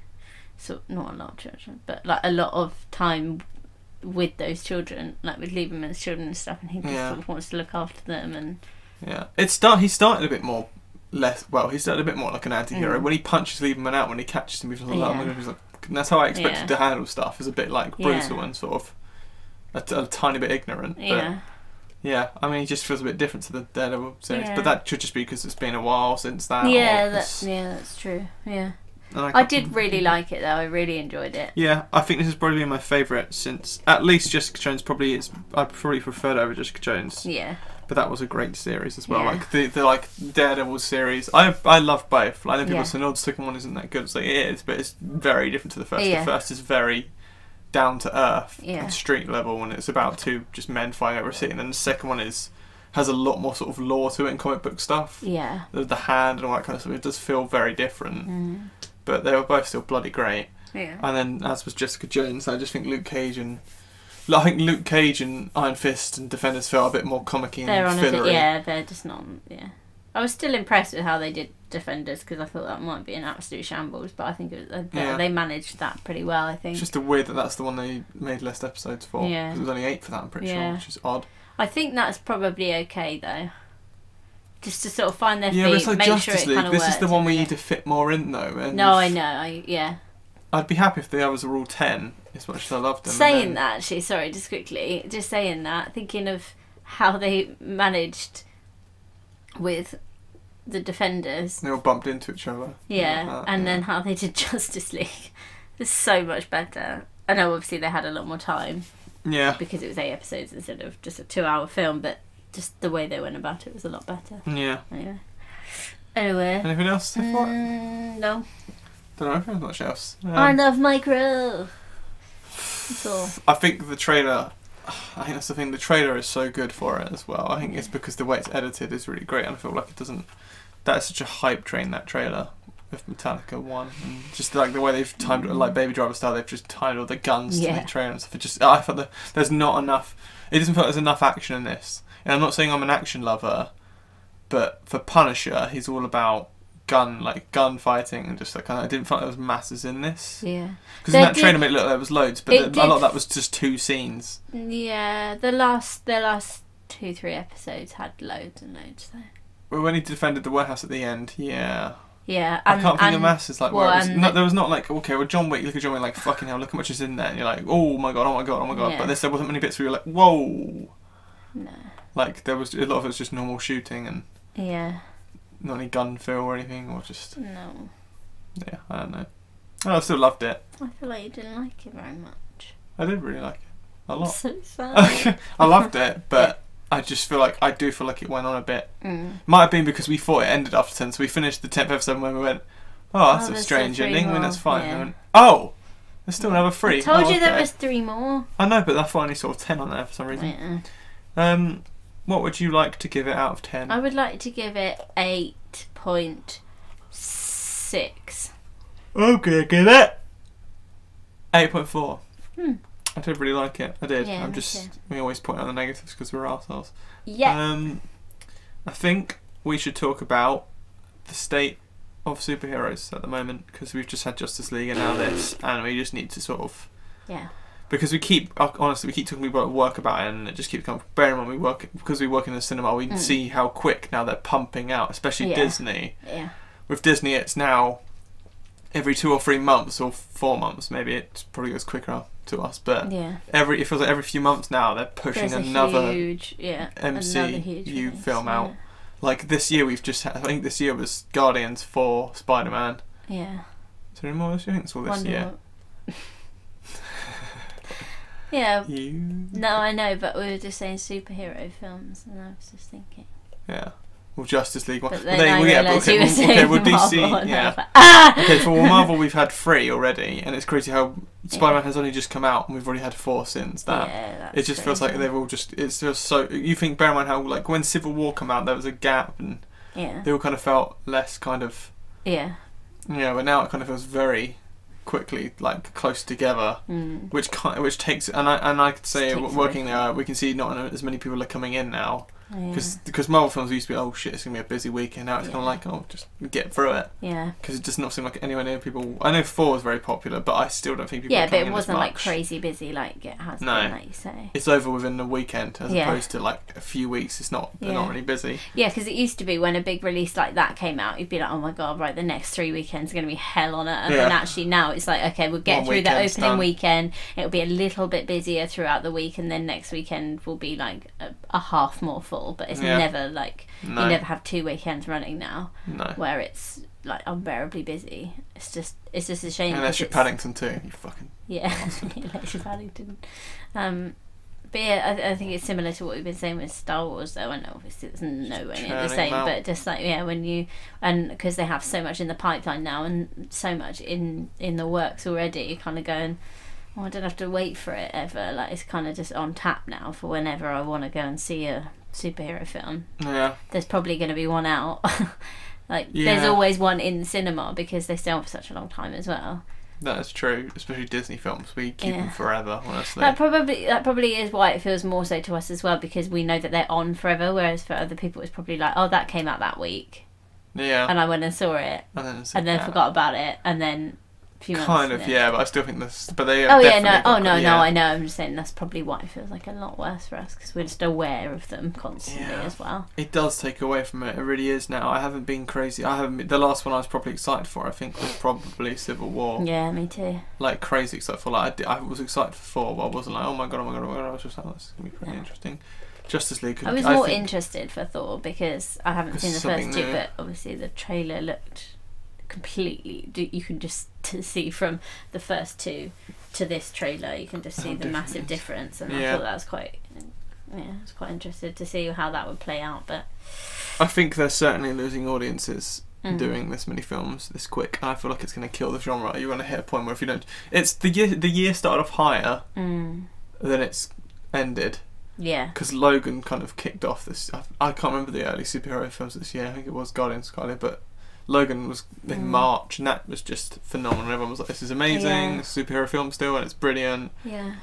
so not a lot of children, but like a lot of time with those children, like with Lieberman's children and stuff, and he just Yeah. sort of wants to look after them and Yeah, it start. He started a bit more less. Well, he started a bit more like an anti-hero Mm. when he punches Lieberman out when he catches him. He's like, oh my Yeah. God, he's like, that's how I expected Yeah. to handle stuff. Is a bit like brutal Yeah. and sort of a, t- a tiny bit ignorant. But yeah, yeah, I mean, he just feels a bit different to the Daredevil series. But that should just be because it's been a while since that. yeah, that's yeah, that's true. Yeah, I can't- did really like it though. I really enjoyed it. Yeah, I think this has probably been my favourite since at least Jessica Jones. Probably is. I probably preferred over Jessica Jones, Yeah, but that was a great series as well. Yeah. Like the, the like Daredevil series. I I love both. Like I know people Yeah. say, "No, the second one isn't that good." It's like it is, but it's very different to the first. Yeah. The first is very down to earth Yeah. and street level, and it's about two just men fighting over a city. And then the second one is has a lot more sort of lore to it and comic book stuff. yeah, The, the hand and all that kind of stuff. It does feel very different, mm. But they were both still bloody great. yeah, And then, as was Jessica Jones, I just think Luke Cage and I think Luke Cage and Iron Fist and Defenders felt a bit more comic they're and on a bit. Yeah, they're just not. Yeah, I was still impressed with how they did Defenders because I thought that might be an absolute shambles, but I think it was, uh, Yeah. they managed that pretty well. I think. It's just a weird that that's the one they made less episodes for. Yeah. It was only eight for that, I'm pretty sure, which is odd. I think that's probably okay though. Just to sort of find their yeah, feet, but it's like make Justice sure it League. This works. is the one we need to fit more in, though. And No, I know. I yeah. I'd be happy if the others were all ten, as much as I loved them. saying then- that, actually, sorry, just quickly, just saying that, thinking of how they managed with the defenders. They all bumped into each other. Yeah, Like that, and yeah. then how they did (laughs) Justice League. It's so much better. I know obviously they had a lot more time Yeah. because it was eight episodes instead of just a two hour film, but just the way they went about it was a lot better. Yeah. Anyway. Anyway. Anything else? to thought? Mm, no. Don't know. if There's much else. Um, I love micro. That's all. I think the trailer. I think that's the thing. The trailer is so good for it as well. I think it's because the way it's edited is really great, and I feel like it doesn't. That's such a hype train that trailer with Metallica one, and just like the way they've timed it, like Baby Driver style, they've just timed all the guns to the trailer and stuff. It just I felt that there's not enough. It doesn't feel like there's enough action in this. And I'm not saying I'm an action lover, but for Punisher, he's all about gun like gunfighting and just that kind of. I didn't feel like there was masses in this. Yeah. Because in that did- trailer, it looked like there was loads, but it a lot of that was just two scenes. Yeah, the last the last two three episodes had loads and loads though. Well, when he defended the warehouse at the end, yeah, Yeah, I can't think and of masses like well, where it was, no, there was not like okay, well John Wick, you look at John Wick like fucking hell, look how much is in there, and you're like, oh my god, oh my god, oh my god. Yeah. But this there wasn't many bits where you're like, whoa, no, like there was a lot of it was just normal shooting and yeah, not any gun feel or anything, or just no. yeah, I don't know. Oh, I still loved it. I feel like you didn't like it very much. I did really like it a lot. (laughs) so sad. (laughs) I loved it, but I just feel like I do feel like it went on a bit. Mm. Might have been because we thought it ended after 10, so we finished the 10th episode when we went, oh, that's Oh, a strange ending. I mean, that's fine. yeah. Went, oh, there's still another three. I told Oh, you there was three more. I know, but that's only sort of 10 on there for some reason. Yeah. Um, what would you like to give it out of 10? I would like to give it eight point six. Okay, give it 8.4. Hmm. I did really like it. I did. Yeah, I'm just, too. we always point out the negatives because we're assholes. Yeah. Um, I think we should talk about the state of superheroes at the moment because we've just had Justice League and now this, and we just need to sort of yeah. Because we keep honestly we keep talking about work about it, and it just keeps coming. Bear in mind we work because we work in the cinema, we Mm. see how quick now they're pumping out, especially Yeah. Disney. Yeah. With Disney, it's now every two or three months or four months. Maybe it probably goes quicker to us, but Yeah. every it feels like every few months now they're pushing another huge yeah another huge MCU film yeah. out. Like this year, we've just had, I think this year was Guardians for Spider Man. Yeah. Is there any more this year? I think it's all this Wonder year. (laughs) Yeah. You. No, I know, but we were just saying superhero films, and I was just thinking. Yeah. Well, Justice League one. But Well, then I well, yeah, but okay, well, okay, well, DC, Marvel, and I yeah. like, ah! (laughs) Okay, for well, Marvel, we've had three already, and it's crazy how Spider-Man has only just come out, and we've already had Thor since that. Yeah, that's it just feels like they've all just. It's just so. You think, bear in mind how like when Civil War came out, there was a gap, and Yeah, they all kind of felt less kind of. yeah. Yeah, but now it kind of feels very quickly like close together, Mm. which which takes and I and I could say working there, we can see not as many people are coming in now yeah. because because Marvel films used to be oh shit it's gonna be a busy weekend now it's kind Yeah. of like oh just get through it yeah. because it does not seem like anywhere near people. I know Thor was very popular, but I still don't think people. Yeah, but it wasn't like crazy busy like it has No. been, like you say. It's over within the weekend as Yeah. opposed to like a few weeks. It's not. They're not really busy. Yeah, because it used to be when a big release like that came out, you'd be like, oh my god, right, the next three weekends are going to be hell on earth. Yeah. then actually now it's like, okay, we'll get One through the opening done. weekend. It'll be a little bit busier throughout the week, and then next weekend will be like a, a half more full. But it's Yeah. never like No, you never have two weekends running now no. where it's like unbearably busy. It's just it's just a shame. Unless you're Paddington too. You fucking. Yeah, (laughs) Alexa Paddington. Um, but yeah, I, I think it's similar to what we've been saying with Star Wars, though. And obviously, it's nowhere near the same. But just like yeah, when you and because they have so much in the pipeline now and so much in in the works already, you're kind of going. Well, I don't have to wait for it ever. Like it's kind of just on tap now for whenever I want to go and see a superhero film. Yeah. There's probably going to be one out. (laughs) like there's always one in cinema because they stay on for such a long time as well. That is true, especially Disney films. We keep Yeah. them forever, honestly. That probably that probably is why it feels more so to us as well because we know that they're on forever, whereas for other people it's probably like, oh, that came out that week, yeah. and I went and saw it, And then, it's- and then yeah. forgot about it, and then few months. Kind of, yeah, but I still think this. But they. Oh yeah, no, oh no, yeah. no, I know. I'm just saying that's probably why it feels like a lot worse for us because we're just aware of them constantly Yeah. as well. It does take away from it. It really is now. I haven't been crazy. I haven't. Been, the last one I was probably excited for, I think, was probably Civil War. Yeah, me too. Like crazy excited for. Like I, did, I was excited for Thor, but I wasn't like, oh my god, oh my god, oh my god. I was just like, oh, this is gonna be pretty Yeah. interesting. Justice League. I was more think, interested for Thor because I haven't seen the first two, new. but obviously the trailer looked completely. You can just to see from the first two to this trailer, you can just How see the different massive difference, and I thought that was quite. Yeah, I was quite interested to see how that would play out, but I think they're certainly losing audiences Mm. doing this many films this quick. And I feel like it's going to kill the genre. You're going to hit a point where if you don't, it's the year. The year started off higher mm, than it's ended yeah, because Logan kind of kicked off this. I, I can't remember the early superhero films this year. I think it was Guardians of the but Logan was in Mm. March, and that was just phenomenal. Everyone was like, "This is amazing, Yeah. superhero film still, and it's brilliant." yeah.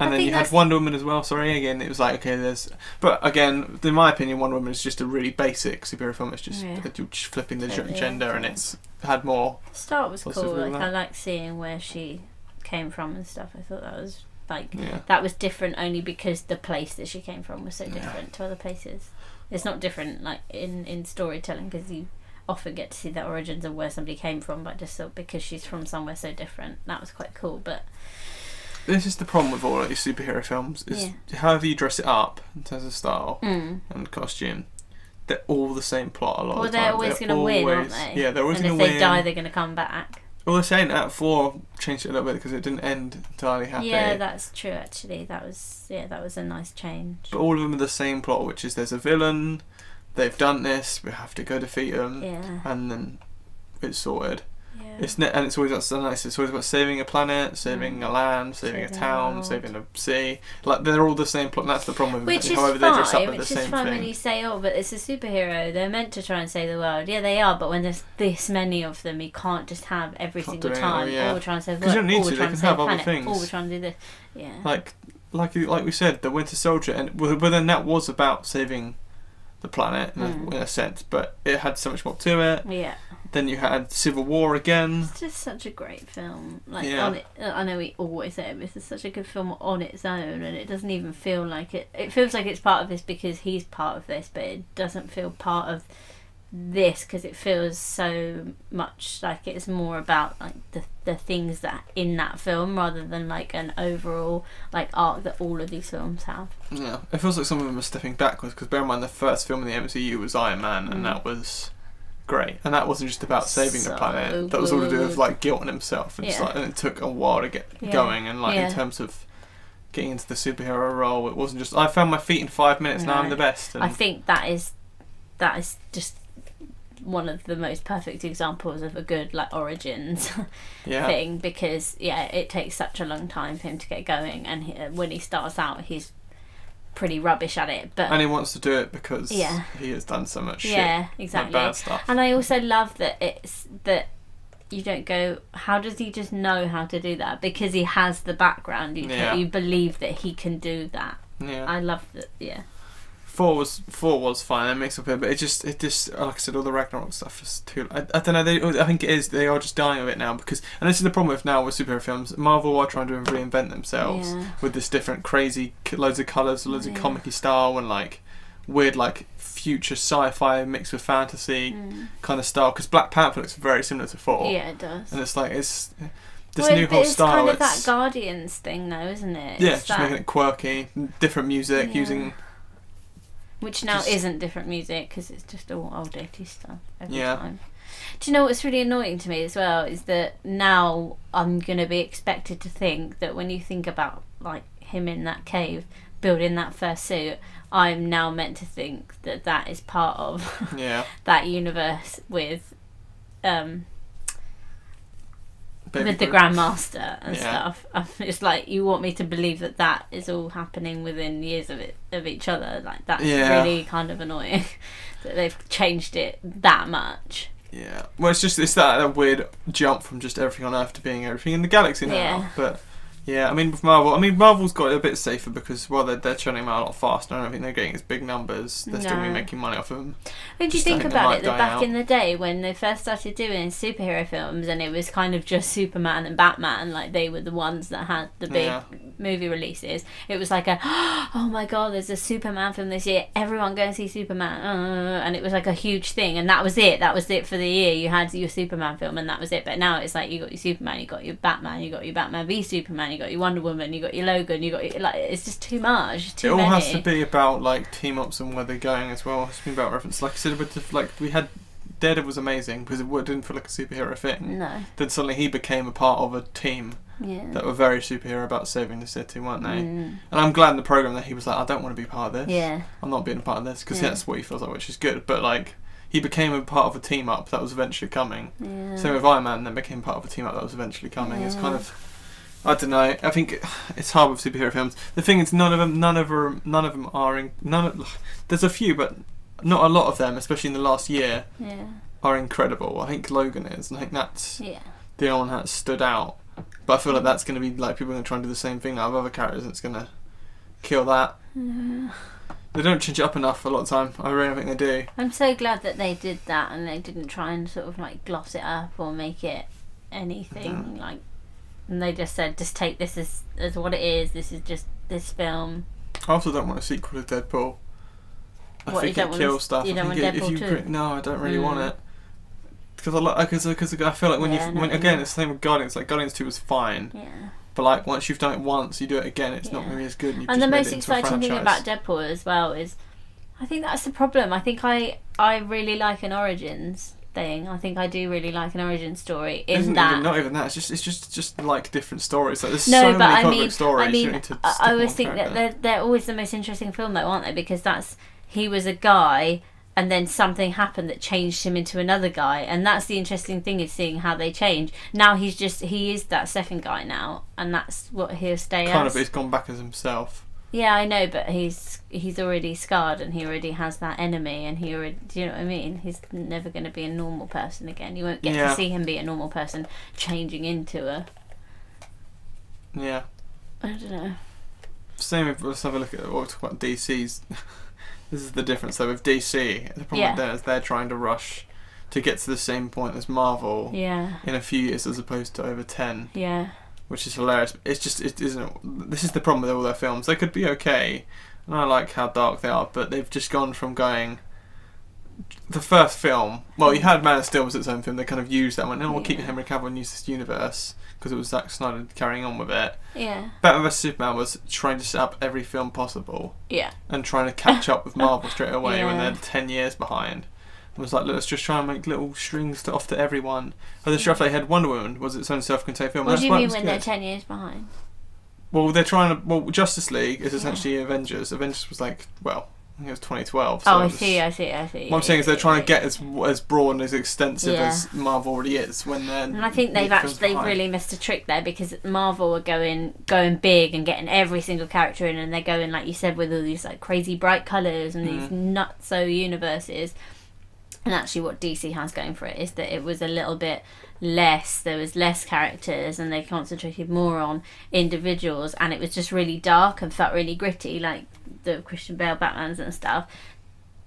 And I then you had Wonder Woman as well. Sorry, again, it was like okay, there's, but again, in my opinion, Wonder Woman is just a really basic superhero film. It's just Yeah. just flipping the Totally, gender, and it's had more. The start was cool. Like I like? seeing where she came from and stuff. I thought that was like Yeah, that was different only because the place that she came from was so different to other places. It's not different like in in storytelling because you often get to see the origins of where somebody came from, but just so, because she's from somewhere so different, that was quite cool. But this is the problem with all of these superhero films. Is however you dress it up in terms of style mm. and costume, they're all the same plot a lot well, of the they're always going to win, aren't they? Yeah, they're always going to win. and if they die, they're going to come back. Well, they're saying Act Four changed it a little bit because it didn't end entirely happy. Yeah, that's true. Actually, that was yeah, that was a nice change. but all of them are the same plot, which is there's a villain, they've done this, we have to go defeat them, Yeah, and then it's sorted. yeah. It's ne- and it's always that's nice. It's always about saving a planet, saving Mm. a land, saving, a Saving the town, world. saving a sea. Like they're all the same plot. And that's the problem with Which is However, they dress up fine. Which the is fine thing. when you say, "Oh, but it's a superhero. They're meant to try and save the world." Yeah, they are. But when there's this many of them, you can't just have every Can't single do it all, time. yeah. All we're trying to save the 'Cause you world. don't need all to, we're they trying can have other planet. things. All we're trying to do this. Yeah. like like like we said, the Winter Soldier, and but then that was about saving the planet in, Mm. a, in a sense, but it had so much more to it. yeah. Then you had Civil War again. It's just such a great film. Like Yeah. on it, I know we always say it, but this is such a good film on its own, and it doesn't even feel like it. It feels like it's part of this because he's part of this, but it doesn't feel part of this because it feels so much like it's more about like the the things that in that film rather than like an overall like arc that all of these films have. Yeah, it feels like some of them are stepping backwards because bear in mind the first film in the MCU was Iron Man, and Mm. that was great. And that wasn't just about saving So the planet. That was all to do with like guilt on himself, and, just, Yeah. like, and it took a while to get Yeah. going. And like Yeah. in terms of getting into the superhero role, it wasn't just I found my feet in five minutes. Now I'm the best. And I think that is that is just one of the most perfect examples of a good like origins (laughs) Yeah. thing because yeah it takes such a long time for him to get going and he, uh, when he starts out he's pretty rubbish at it but And he wants to do it because Yeah. he has done so much shit. yeah exactly bad stuff. and I also love that it's that you don't go how does he just know how to do that because he has the background you Yeah. you believe that he can do that yeah. I love that yeah Thor was Thor was fine. It makes up here, but it just it just like I said, all the Ragnarok stuff is too. I, I don't know. They I think it is. They are just dying of it now because and this is the problem with now with superhero films. Marvel are trying to reinvent themselves Yeah. with this different crazy loads of colours, loads Yeah. of comic style and like weird like future sci-fi mixed with fantasy Mm. kind of style. Because Black Panther looks very similar to Thor, yeah it does and it's like it's this Well, new it- whole it's style. kind of it's, that Guardians thing, though, isn't it? yeah, It's just that- making it quirky, different music, Yeah. using which now just- isn't different music because it's just all old eighty stuff every Yeah. time. Do you know what's really annoying to me as well is that now I'm gonna be expected to think that when you think about like him in that cave building that first suit, I'm now meant to think that that is part of yeah. (laughs) that universe with um with the. Grandmaster and Yeah. stuff. It's like you want me to believe that that is all happening within years of it of each other. Like that's Yeah. really kind of annoying (laughs) that they've changed it that much. Yeah. Well, it's just it's that, that weird jump from just everything on Earth to being everything in the galaxy now. Yeah. But yeah, I mean with Marvel, I mean Marvel's got it a bit safer because while they're they're churning them out a lot faster, I don't think they're getting as big numbers. They're still No. making money off of them. When do you think think about it? That back out. in the day when they first started doing superhero films, and it was kind of just Superman and Batman, like they were the ones that had the big Yeah. movie releases. It was like a, (gasps) oh my god, there's a Superman film this year. Everyone go and see Superman, uh, and it was like a huge thing. And that was it. That was it for the year. You had your Superman film, and that was it. But now it's like you got your Superman, you got your Batman, you got your Batman v Superman, you got your Wonder Woman, you got your Logan, you got your, like it's just too much. Too it all many. has to be about like team ups and where they're going as well. It's been about reference. Like I said, with the, like we had Daredevil was amazing because it didn't feel like a superhero thing. No. Then suddenly he became a part of a team Yeah. that were very superhero about saving the city, weren't they? Mm. And I'm glad in the program that he was like, I don't want to be part of this. Yeah. I'm not being a part of this because Yeah. that's what he feels like, which is good. But like, he became a part of a team up that was eventually coming. Yeah. Same with Iron Man, then became part of a team up that was eventually coming. It's kind of, I don't know. I think it's hard with superhero films. The thing is, none of them, none of them, none of them are in. None of, there's a few, but not a lot of them, especially in the last year, yeah. are incredible. I think Logan is, and I think that's Yeah. the only one that stood out. But I feel like that's going to be like people are going to try and do the same thing now with other characters, and it's going to kill that. They don't change it up enough a lot of time. I really don't think they do. I'm so glad that they did that and they didn't try and sort of like gloss it up or make it anything like. And they just said, just take this as as what it is. This is just this film. I also don't want a sequel to Deadpool. I What, you think it kills stuff. you I don't want it- if Deadpool you 2? cre- no, I don't really want Mm. it. Because I like because because I feel like when Yeah, you no, when no. again it's the same with Guardians. Like Guardians Two was fine, Yeah. but like once you've done it once, you do it again. It's not Yeah. going to be as good. And, And the most it into a exciting thing about. Deadpool as well is, I think that's the problem. I think I I really like an origins thing. I think I do really like an origin story in Isn't that. even not even that. It's just it's just just like different stories. Like there's no, so but many I comic mean, stories. I mean, don't need to I, I always think that they're they're always the most interesting film, though, aren't they? Because that's he was a guy, and then something happened that changed him into another guy, and that's the interesting thing is seeing how they change. Now he's just he is that second guy now, and that's what he'll stay kind as. of. He's gone back as himself. Yeah, I know, but he's he's already scarred, and he already has that enemy, and he already. Do you know what I mean? He's never going to be a normal person again. You won't get Yeah. to see him be a normal person changing into a. Yeah. I don't know. Same with let's have a look at what about DC's. (laughs) this is the difference though with DC. The problem Yeah. with them they're trying to rush to get to the same point as Marvel Yeah, in a few years as opposed to over ten, yeah, which is hilarious. It's just it isn't. This is the problem with all their films. They could be okay, and I like how dark they are, but they've just gone from going. The first film, well, you had Man of Steel was its own film. They kind of used that. one. no, we'll keep Henry Cavill and use this universe because it was Zack Snyder carrying on with it. yeah, Batman vs Superman was trying to set up every film possible yeah. and trying to catch up with Marvel straight away when they're ten years behind. It was like let's just try and make little strings to off to everyone. But the stuff they had Wonder Woman was its own self-contained film. What do you mean when good. they're ten years behind? Well, they're trying to. Well, Justice League is essentially Avengers. Avengers was like, well, think it was 2012. So oh, I was- see, I see, I see. What I'm saying is they're trying to get as as broad and as extensive Yeah. as Marvel already is. When they're And I think they've actually they've really missed a trick there because Marvel are going going big and getting every single character in, and they're going like you said with all these like crazy bright colors and these Mm. nutso universes. And actually, what DC has going for it is that it was a little bit less. There was less characters, and they concentrated more on individuals, and it was just really dark and felt really gritty, like the Christian Bale Batman's and stuff.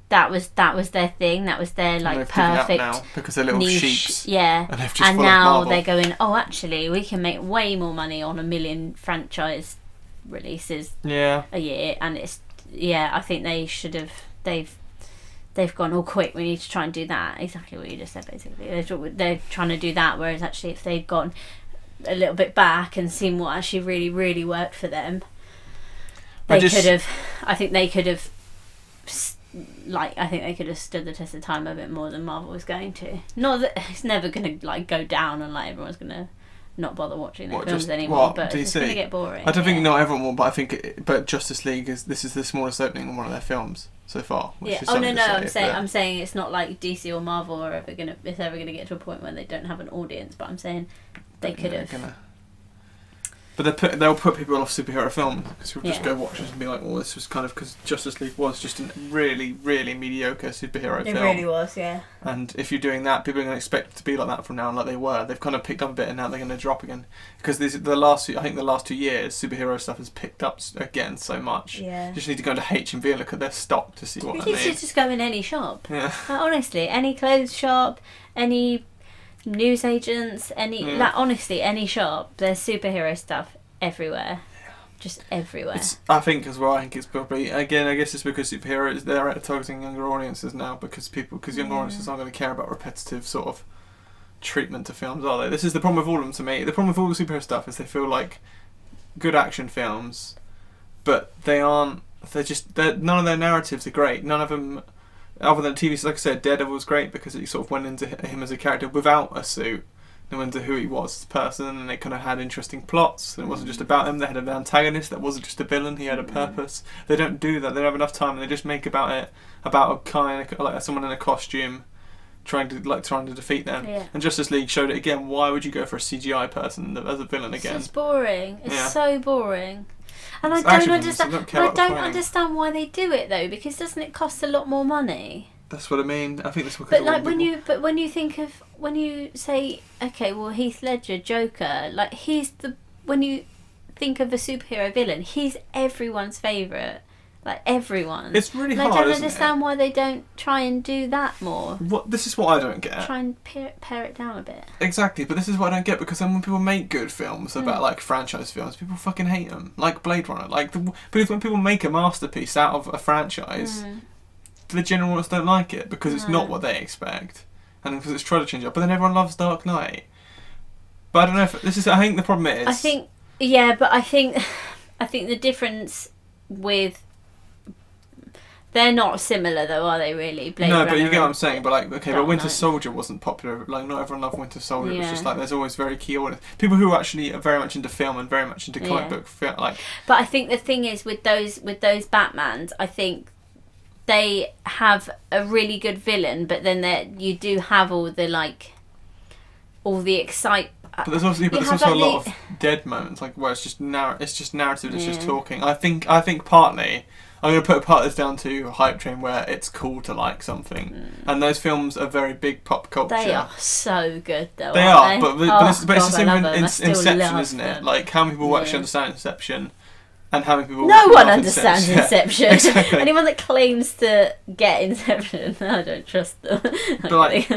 That was that was their thing. That was their like perfect now because they're little niche. sheeps Yeah, and and now they're going. Oh, actually, we can make way more money on a million franchise releases Yeah, a year, and it's yeah. I think they should have. They've they've gone all quick. We need to try and do that. Exactly what you just said. Basically, they're, they're trying to do that. Whereas actually, if they'd gone a little bit back and seen what actually really really worked for them, they just- could have. I think they could have. Like I think they could have stood the test of time a bit more than Marvel was going to. Not that (laughs) it's never going to like go down and like everyone's going to not bother watching their What, films just- anymore. what, but it's DC? going to get boring. I don't think not everyone will, but I think it, but Justice League is this is the smallest opening on one of their films so far. Which Yeah. is Oh no no, to I'm say, saying but- I'm saying it's not like DC or Marvel are ever gonna it's ever gonna get to a point where they don't have an audience. But I'm saying they could have. But they put they'll put people off superhero films because we'll just go watch it and be like, well, this was kind of because Justice League was just a really really mediocre superhero It film. It really was, yeah. And if you're doing that, people are going to expect it to be like that from now on, like they were. They've kind of picked up a bit, and now they're going to drop again. Because this, the last, I think the last two years, superhero stuff has picked up again so much. Yeah. You just need to go to HMV and look at their stock to see what You should just go in any shop. Yeah, Like, honestly, any clothes shop, any news agents, any Yeah. like honestly, any shop. There's superhero stuff everywhere. Just everywhere. it's. I think as well. I think it's probably again. I guess it's because superheroes they're targeting younger audiences now because people because younger Yeah. audiences aren't going to care about repetitive sort of treatment to films, are they? This is the problem with all of them to me. The problem with all the superhero stuff is they feel like good action films, but they aren't. They're just. They're, none of their narratives are great. None of them, other than TV. Like I said, Daredevil was great because it sort of went into him as a character without a suit. Went into who he was as a person, and it kind of had interesting plots. And it wasn't just about him. They had an antagonist that wasn't just a villain. He had a mm. purpose. They don't do that. They don't have enough time, and they just make about it about a kind of like someone in a costume trying to like trying to defeat them. Yeah. And Justice League showed it again. Why would you go for a CGI person as a villain again? It's boring. It's Yeah. so boring. And I don't understand. I don't I don't understand why they do it though, because doesn't it cost a lot more money? That's what I mean. I think that's because But like when people- you, but when you think of when you say, okay, well Heath Ledger, Joker, like he's the when you think of a superhero villain, he's everyone's favorite, like everyone. it's really and I don't understand why they don't try and do that more. What this is what I don't get. Try and pare, pare it down a bit. Exactly, but this is what I don't get because then when people make good films about Mm. like franchise films, people fucking hate them. Like Blade Runner, like the, because when people make a masterpiece out of a franchise, Mm. the general audience don't like it because it's No. not what they expect, and because it's trying to change it. But then everyone loves Dark Knight. But I don't know if this is. I think the problem is. I think yeah, but I think (sighs) I think the difference with they're not similar though, are they? Really? Blade no, but you get what I'm saying. But like, okay, but Winter Knight. Soldier wasn't popular. Like, not everyone loved Winter Soldier. It was just like there's always very key audience. People who actually are very much into film and very much into comic Yeah. book film. Like, But I think the thing is with those with those Batmans, I think they have a really good villain, but then there you do have all the like all the excite. but there's also but there's also a lot the- of dead moments, like where it's just narr- It's just narrative. It's just talking. I think. I think partly. I'm going to put part of this down to hype train, where it's cool to like something, and those films are very big pop culture. Mm. They are so good though. They are, they? but, but, Oh, it's, but it's the same in, in Inception, isn't it? them. Like how many people actually understand Inception, and how many people No one understands Yeah. (laughs) Inception. exactly. Anyone that claims to get Inception, (laughs) I don't trust them. (laughs) But, like, Do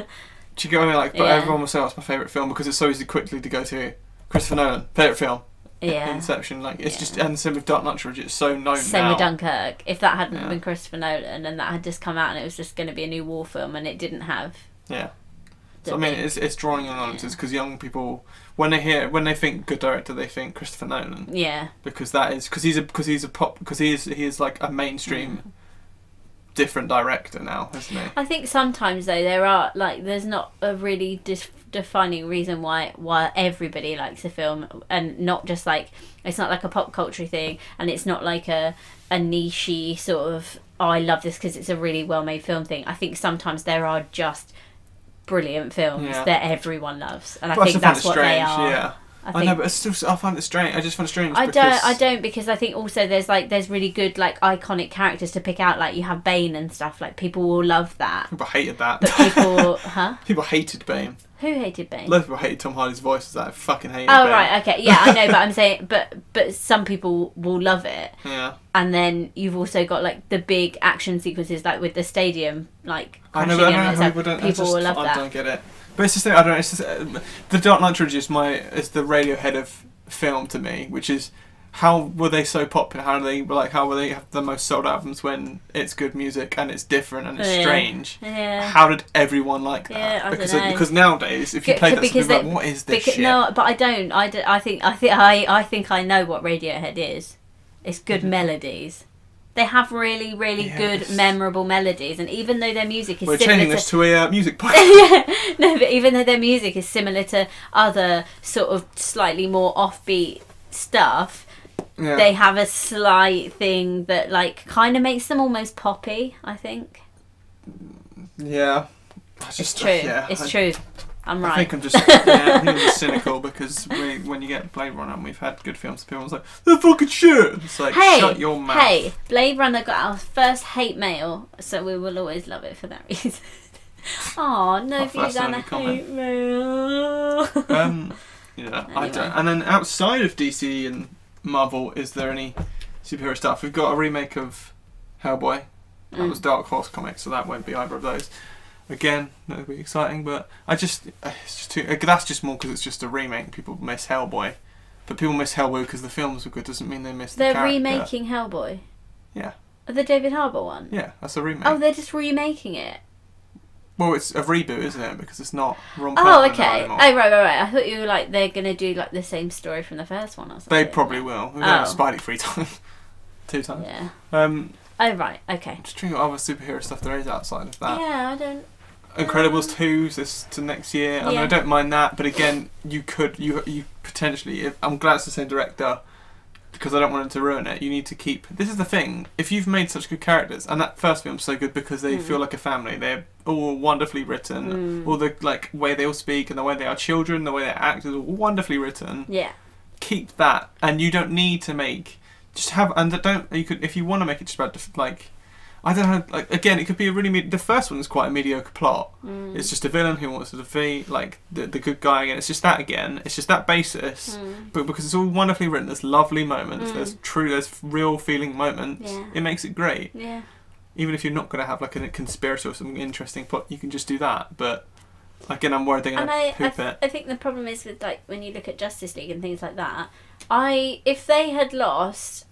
you get what I mean? Like, but Yeah. everyone will say oh, it's my favourite film because it's so easy quickly to go to. Christopher Nolan, favourite film. Yeah. Inception, like it's Yeah. just and same with Dark Knight Trilogy. It's so known Same now. with Dunkirk. If that hadn't Yeah. been Christopher Nolan and that had just come out and it was just going to be a new war film and it didn't have. Yeah. So I mean, it's it's drawing young audiences because young people when they hear when they think good director, they think Christopher Nolan yeah, because that is because he's a because he's a pop because he is he is like a mainstream different director now, isn't he? I think sometimes though there are like there's not a really dis- defining reason why why everybody likes a film and not just like it's not like a pop culture thing and it's not like a a nichey sort of oh I love this because it's a really well made film thing. I think sometimes there are just brilliant films Yeah. that everyone loves and I think that's what they strange. are. Yeah, I I, know, but it's still I find it strange. I just find it strange. I because don't. I don't because I think also there's like there's really good like iconic characters to pick out. Like you have Bane and stuff. Like people will love that. People hated that. But people, (laughs) huh? people hated Bane. Who hated Bane? Loads of people hated Tom Hardy's voice. That I fucking hated. Oh Bane. right, okay, yeah, I know, but I'm (laughs) saying, but but some people will love it, Yeah. and then you've also got like the big action sequences, like with the stadium, like I know, but I know how stuff. people don't. People just, will love I that. I don't get it. But it's just I don't know. It's just, uh, the Dark Knight trilogy is my is the Radiohead of film to me, which is how were they so popular? How do they like? How were they have the most sold albums when it's good music and it's different and it's Yeah. strange? Yeah. How did everyone like that? Yeah, I because dunno. because nowadays, if you play that, because they- like, what is this Because, shit? no, but I don't. I I think I think I I think I know what Radiohead is. It's good Mhm. melodies. They have really really Yes. good memorable melodies, and even though their music is We're similar changing to this to a uh, music (laughs) podcast. yeah, no, but even though their music is similar to other sort of slightly more offbeat stuff, yeah. they have a slight thing that like kind of makes them almost poppy. I think yeah. I it's just, true. Yeah, it's I, true. I'm I right. think I'm just yeah, I think I'm just cynical because we, when you get Blade Runner and we've had good films, people's like they're fucking shit. It's like Hey, shut your mouth. hey, Blade Runner got our first hate mail, so we will always love it for that reason. (laughs) Oh, no views on a hate mail. Um, yeah, I don't. And then outside of DC and Marvel, is there any superhero stuff? We've got a remake of Hellboy. That Mm. was Dark Horse Comics, so that won't be either of those. Again, that'll be exciting, but I just it's just too. uh, That's just more because it's just a remake. People miss Hellboy, but people miss Hellboy because the films were good. Doesn't mean they miss the They're character. remaking Hellboy. Yeah. The David Harbour one. Yeah, that's a remake. Oh, they're just remaking it. Well, it's a reboot, isn't it? Because it's not Ron Oh, okay. Oh, right, right, right. I thought you were like they're gonna do like the same story from the first one or something. They probably will. We've Oh. Spidey three (laughs) times, two times. Yeah. Um, Oh, right. Okay. just thinking what other superhero stuff there is outside of that. Yeah, I don't. Incredibles two this to next year. I mean, Yeah. I don't mind that, but again, you could you you potentially. If, I'm glad it's the same director because I don't want him to ruin it. You need to keep. This is the thing. If you've made such good characters, and that first film's so good because they Mm. feel like a family. They're all wonderfully written. Mm. All the like way they all speak and the way they are children, the way they act is all wonderfully written. Yeah. keep that, and you don't need to make just have and don't you could if you want to make it just about like I don't know like again it could be a really the first one is quite a mediocre plot. Mm. It's just a villain who wants to defeat like the the good guy again. It's just that again. It's just that basis. Mm. But because it's all wonderfully written, there's lovely moments, Mm. there's true, there's real feeling moments. Yeah. It makes it great. Yeah. Even if you're not going to have like a conspiracy or something interesting plot, you can just do that. But again, I'm worried they're going And I, to I, poop th- it. I think the problem is with like when you look at Justice League and things like that. I if they had lost,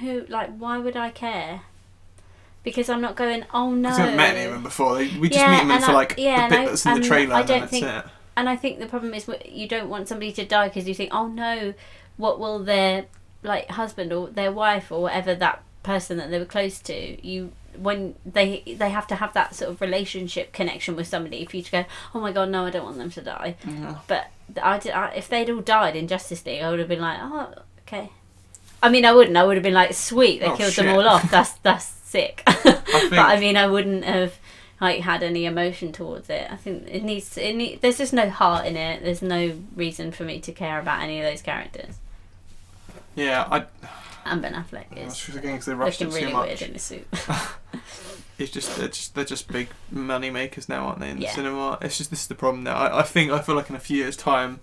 who like why would I care? Because I'm not going. Oh no. Because we haven't met any of them before. They, we just Yeah, meet them for I- like yeah, the bit I- that's in the trailer, I and don't that's think- it. And I think the problem is you don't want somebody to die because you think, oh no, what will their like husband or their wife or whatever that person that they were close to you when they they have to have that sort of relationship connection with somebody for you to go, oh my god, no, I don't want them to die. Yeah. But I, did, I if they'd all died in Justice League, I would have been like, oh okay. I mean, I wouldn't. I would have been like, sweet, they Oh, killed shit. them all off. That's that's sick. think- (laughs) but I mean, I wouldn't have like had any emotion towards it. I think it needs. It need, there's just no heart in it. There's no reason for me to care about any of those characters. Yeah, I. And Ben Affleck I is just again because they rushed looking it too really much. weird in a suit. (laughs) It's just they're just they're just big money makers now, aren't they? In Yeah. the cinema, it's just this is the problem now. I, I think I feel like in a few years' time,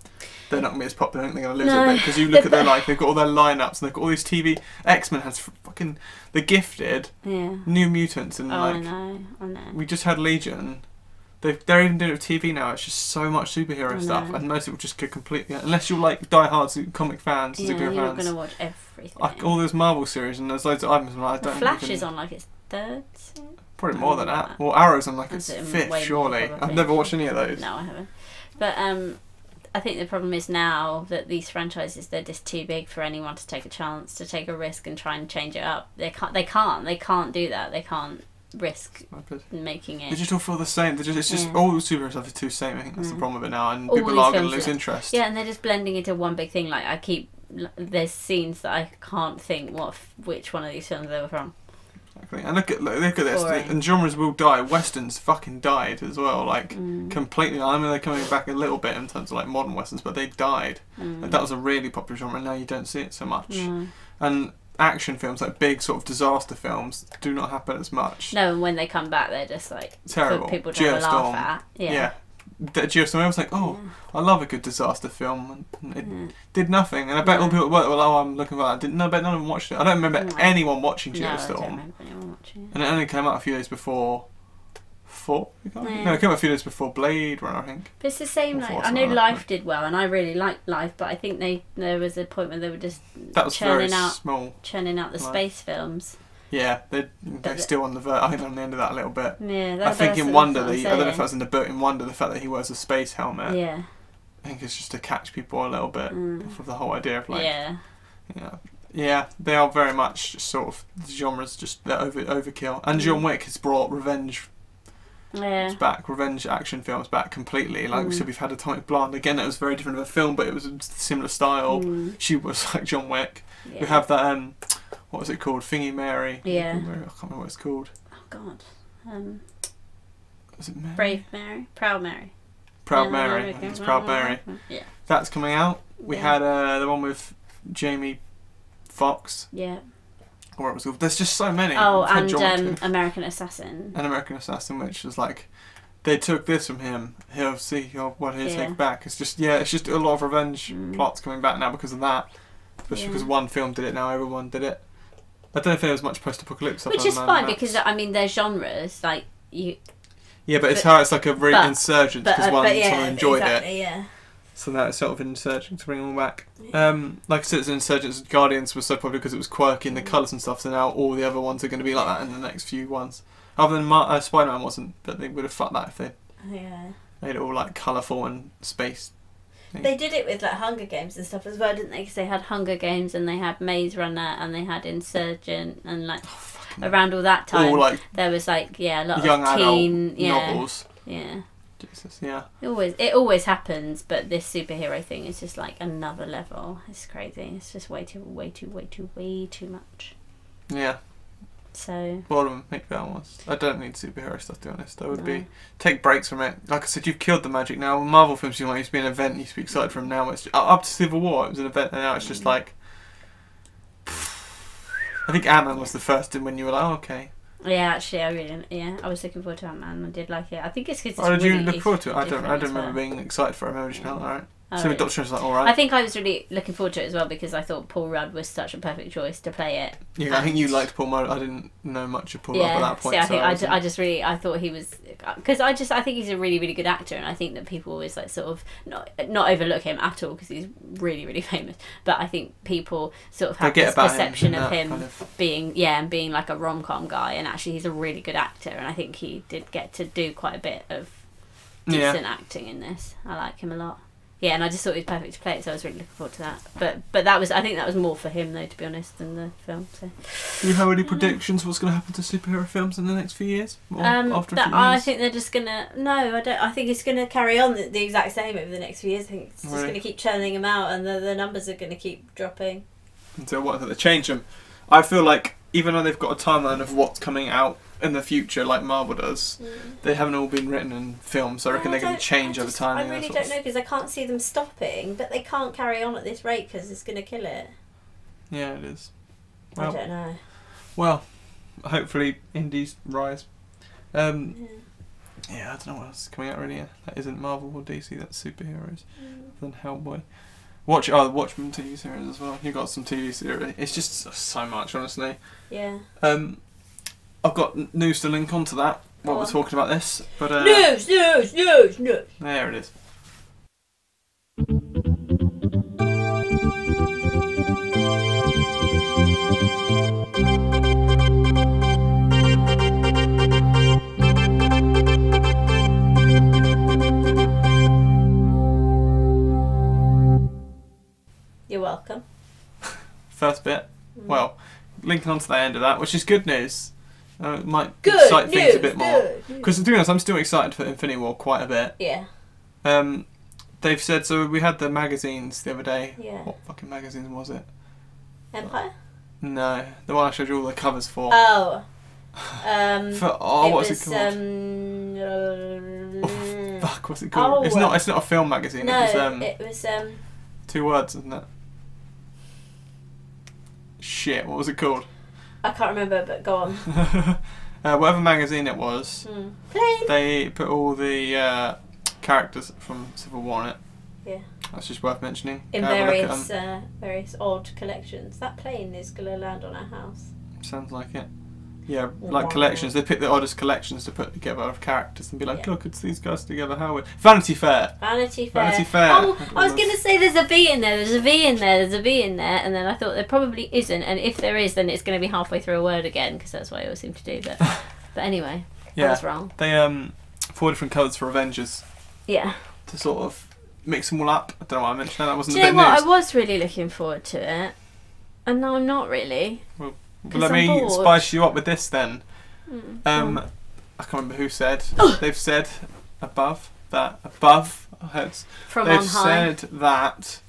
they're not gonna be as popular. I think they're gonna lose No. a bit because you look (laughs) at their like they've got all their lineups and they've got all these TV. X Men has fucking The Gifted, yeah. New Mutants, and Oh, I like know. I know. we just had Legion. They've, they're even doing it with TV now. It's just so much superhero I stuff, and most people just get completely unless you're like diehard comic fans, Yeah, superhero you're fans. gonna watch everything. Like all those Marvel series, and there's loads of items. and I don't. Flash even- is on like its third. season? Probably more than that. Well, Arrow's on like its it, fifth, surely. I've never watched any of those. No, I haven't. But um, I think the problem is now that these franchises they're just too big for anyone to take a chance to take a risk and try and change it up. They can't. They can't. They can't do that. They can't. risk Stupid. making They it. just all feel the same. They just, it's just Yeah. all the superhero stuff is too same. I think that's the Mm. problem with it now, and All people are going to lose interest. Yeah, and they're just blending into one big thing. Like I keep, there's scenes that I can't think what which one of these films they were from. Exactly. And look at look, look at this. Boring. And genres will die. Westerns fucking died as well. Like Mm, completely. I mean, they're coming back a little bit in terms of like modern westerns, but they died. mm, Like, that was a really popular genre. and Now you don't see it so much. no. And action films, like big sort of disaster films, do not happen as much. No, and when they come back, they're just like Terrible. people to have a Geostorm. laugh at. Yeah. Yeah. The Geostorm, I was like, oh, I love a good disaster film. And it Mm. did nothing. And I bet all Yeah. people at work were like, oh, I'm looking for that. I didn't, no, I bet none of them watched it. I don't remember No. anyone watching No, I don't remember anyone watching it. and it only came out a few days before. Four? Yeah. No, it came out a few days before Blade Runner, I think. But it's the same. Or Like four, I know like Life did well, and I really liked Life, but I think they there was a point where they were just That was churning out small. churning out the Life. space films. Yeah, they're, they're still on the ver- I think they're on the end of that a little bit. Yeah, that, I think in Wonder, the, I don't know if that's in the book, in Wonder, the fact that he wears a space helmet, Yeah. I think it's just to catch people a little bit Mm. off of the whole idea of like, yeah. yeah, yeah, they are very much just sort of the genres just they're over overkill. And John Mm. Wick has brought revenge Yeah. back, revenge action films back completely. Like we Mm. said, we've had Atomic Blonde again. It was very different of a film, but it was a similar style. Mm, She was (laughs) like John Wick. yeah. We have that um, what was it called? Thingy Mary. Yeah. I can't remember what it's called. Oh God. Um, Was it Mary? Brave Mary, Proud Mary. Proud Yeah, Mary. there I we think it's. Proud Mary. Yeah. That's coming out. We Yeah. had uh, the one with Jamie Foxx, Yeah. or it was called. There's just so many. Oh, and um, American Assassin. an American Assassin, which is like they took this from him. He'll see he'll, what he'll Yeah. take back. It's just yeah, it's just a lot of revenge Mm. plots coming back now because of that. Especially Yeah. because one film did it, now everyone did it. I don't know if there was much post-apocalypse. Which is fine because I mean, their genres like you. yeah, but it's how it's like a re but- insurgent because uh, one but yeah, someone enjoyed it. Yeah. So now it's sort of insurgent to bring them all back. Um, like I said, it's an Insurgents Guardians was so popular because it was quirky in the Mm. colours and stuff. So now all the other ones are going to be like that in the next few ones. Other than uh, Spider Man wasn't, but they would have fucked that if they Yeah. made it all like colourful and space. They did it with like Hunger Games and stuff as well, didn't they? Because they had Hunger Games and they had Maze Runner and they had Insurgent and like oh, around all that time all like there was like yeah a lot young of adult teen yeah novels. yeah. Jesus, yeah. It always it always happens, but this superhero thing is just like another level. It's crazy. It's just way too, way too, way too, way too much. Yeah, So all them make that ones. I don't need superhero stuff to be honest. I would No. be take breaks from it. Like I said, you've killed the magic now. Marvel films, you know, used to be an event. You used to be excited from now. It's up to Civil War. It was an event, and now it's just Mm. like. (sighs) I think Ant Man was the first, and when you were like, oh, okay. yeah, actually, I really yeah, I was looking forward to Ant Man. I did like it. I think it's because Oh, did really you look forward to it? I don't. I don't remember well. being excited for it. I remember just being like, alright. Oh, So yeah. Doctor Strange, like, all right. I think I was really looking forward to it as well because I thought Paul Rudd was such a perfect choice to play it. Yeah, I think you liked Paul Rudd. I didn't know much of Paul Rudd at that point. see, I so think I, wasn't- I just really I thought he was because I just I think he's a really really good actor and I think that people always like sort of not not overlook him at all because he's really really (laughs) famous. But I think people sort of have Forget this perception him, of him kind of- being yeah and being like a rom com guy and actually he's a really good actor and I think he did get to do quite a bit of Yeah. decent acting in this. I like him a lot. Yeah, and I just thought he was perfect to play it, so I was really looking forward to that. But but that was I think that was more for him though, to be honest, than the film. So Do you have any predictions? What's going to happen to superhero films in the next few years? Or um, after that, few I think they're just gonna no, I don't. I think it's gonna carry on the, the exact same over the next few years. I think it's just Really? gonna keep churning them out, and the, the numbers are gonna keep dropping. until what they change them. I feel like even though they've got a timeline of what's coming out in the future, like Marvel does, they haven't all been written in films. So I reckon I they're going to change I over time. I really don't know because I can't see them stopping, but they can't carry on at this rate because it's gonna kill it. Yeah, it is. I Well, don't know. well, hopefully indies rise. Um, Yeah. yeah, I don't know what else is coming out really. Yeah. That isn't Marvel or DC. That's superheroes. Then Hellboy. Watch oh, the Watchmen TV series as well. You got some TV series. It's just so much, honestly. Yeah. Um, I've got news to link onto that while we're talking about this. But uh, News, news, news, news. there it is. You're welcome. (laughs) First bit. Mm. Well, linking onto the end of that, which is good news. Uh, it might Good excite news. things a bit more. Because to be honest, I'm still excited for Infinity War quite a bit. Yeah. Um, they've said so. We had the magazines the other day. Yeah. What fucking magazine was it? Empire. No, the one I showed you all the covers for. Oh. (laughs) Um. for oh, it what's was, it called? Um, Oh, fuck, what's it called? It's Oh. not. It's not a film magazine. no, it was um, it was um. two words, isn't it? Shit, what was it called? I can't remember, but go on. (laughs) uh, whatever magazine it was. Plane. they put all the uh, characters from Civil War in it. Yeah. That's just worth mentioning. In Go have a look at various uh, various odd collections. That plane is gonna land on our house. Sounds like it. Yeah, like collections. They pick the oddest collections to put together of characters and be like, Yeah. look, it's these guys together. How we Vanity Fair. Vanity Fair. Vanity Fair. Oh, I was gonna say there's a V in there. There's a V in there. There's a V in there, and then I thought there probably isn't. And if there is, then it's gonna be halfway through a word again because that's what I always seem to do. But (laughs) but anyway, I Yeah, was wrong. they um four different colours for Avengers Yeah. to sort of mix them all up. I don't know why I mentioned that. That wasn't Do a you bit know what? news. I was really looking forward to it, and now I'm not really. Well, 'cause let I'm me bored. spice you up with this then. Mm. Um, I can't remember who said. (gasps) They've said above that above our heads. From They've on high. said that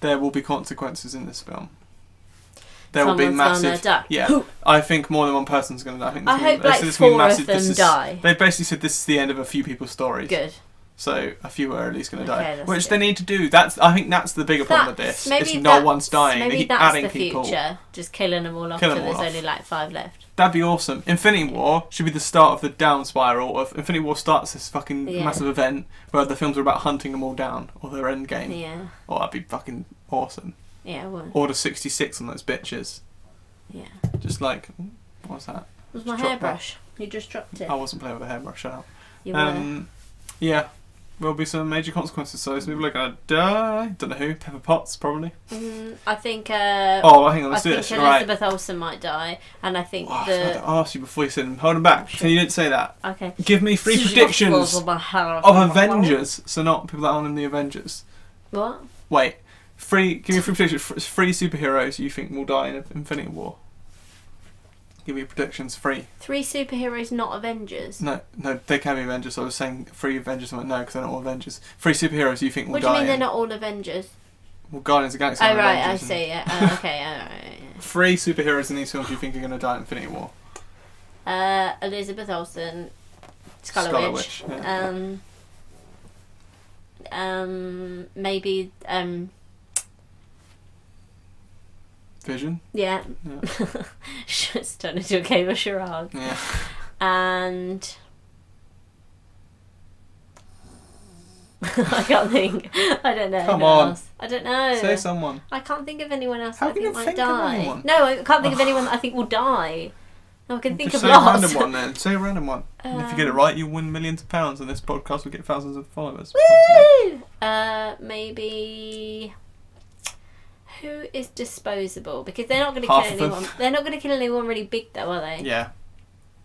there will be consequences in this film. There will Someone's be gonna massive. die. Yeah, I think more than one person's going to die. I think. I there's gonna- hope they like said there's four of massive- them this is- die. They basically said this is the end of a few people's stories. Good. So a few are at least going to Okay, die, which good. they need to do. That's I think that's the bigger problem with this. Maybe Is no one's dying. They Maybe keep that's adding the people. future. Just killing them all off all there's off. only like five left. That'd be awesome. Infinity War should be the start of the down spiral of Infinity War starts this fucking Yeah. massive event where the films are about hunting them all down or their end game. Yeah. Oh, that'd be fucking awesome. Yeah. Well. Order sixty six on those bitches. Yeah. Just like what's that? It was my hairbrush. You just dropped it. I wasn't playing with a hairbrush. Shut up. you were. Um, yeah, there'll be some major consequences. So those people are gonna die. Don't know who. Pepper Potts probably. Mm, I think. Uh, Oh, hang on. I Let's do think this. All right. Elizabeth Olsen might die, and I think Oh, I forgot the. to ask you before you said them. Hold them back. Sure. So you didn't say that. Okay. Give me three predictions of Avengers. So not people that aren't in the Avengers. What? Wait, three. Give me (laughs) three predictions. Three superheroes you think will die in Infinity War. Give me predictions. Three. Three superheroes, not Avengers. No, no, they can be Avengers. I was saying three Avengers. I went no, because they're not all Avengers. Three superheroes you think will What do you die. mean they're in- not all Avengers? Well, Guardians of the Galaxy. Oh are right, I Avengers, see. Yeah. Oh, okay. All right. Yeah. (laughs) Three superheroes in these films you think are going to die in Infinity War. Uh, Elizabeth Olsen, Scarlet, Scarlet Witch. Witch, yeah. Um. Um. Maybe. Um. Vision. Yeah. Yeah. (laughs) Just turned into a game of charades. Yeah. And. (laughs) I can't think. I don't know. Come on. else. I don't know. Say someone. I can't think of anyone else How that I can think you might think of die. anyone? No, I can't think of (sighs) anyone that I think will die. No, I can think Just of say a random one then. Say a random one. and if you get it Um, right, you win millions of pounds, and this podcast will get thousands of followers. Woo! Uh, maybe. Who is disposable? Because they're not going to kill Half of them. anyone. They're not going to kill anyone really big, though, are they? Yeah,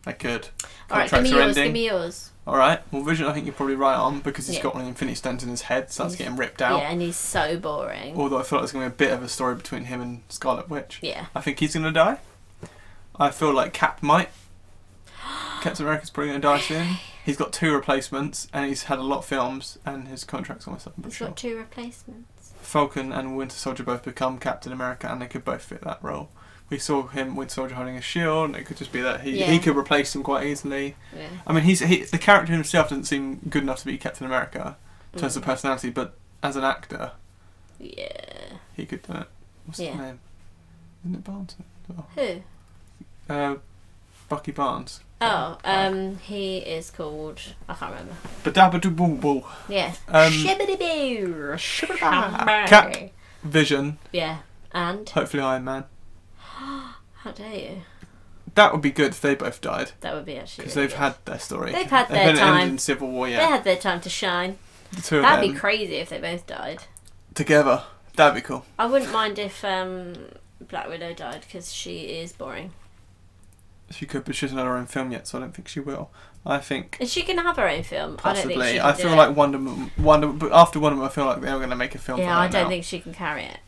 I could. All right, give me yours. Give ending. me yours. All right. Well, Vision, I think you're probably right on because he's Yeah. got one of the Infinity Stones in his head, so that's He's- getting ripped out. Yeah, and he's so boring. Although I feel like there's going to be a bit of a story between him and Scarlet Witch. Yeah. I think he's going to die. I feel like Cap might. (gasps) Captain America's probably going to die soon. He's got two replacements, and he's had a lot of films, and his contract's almost up. He's sure. got two replacements. Falcon and Winter Soldier both become Captain America, and they could both fit that role. We saw him Winter Soldier holding a shield, and it could just be that he, Yeah. he could replace him quite easily. Yeah. I mean, he's he, the character himself doesn't seem good enough to be Captain America in terms of Mm. personality, but as an actor, Yeah. he could do it. What's Yeah. his name? Isn't it Barnes? Who? Uh, Bucky Barnes. Oh, um, he is called. I can't remember. Badabadoo Yeah. Um, Shibbity-boo. Cap. Vision, Yeah. And hopefully Iron Man. (gasps) how dare you? That would be good if they both died That would be actually. because really they've good. had their story. They've had They've their been time. in Civil War, yeah. They had their time to shine. The two of That'd be crazy if they both died. together. That'd be cool. I wouldn't mind if um, Black Widow died because she is boring. She could, but she hasn't had her own film yet, so I don't think she will. I think Is she gonna have her own film? I don't think possibly. she I, feel like it. Wonder, Woman- Wonder, but after Wonder, Woman, I feel like they're going to make a film. for Yeah, I don't now. think she can carry it.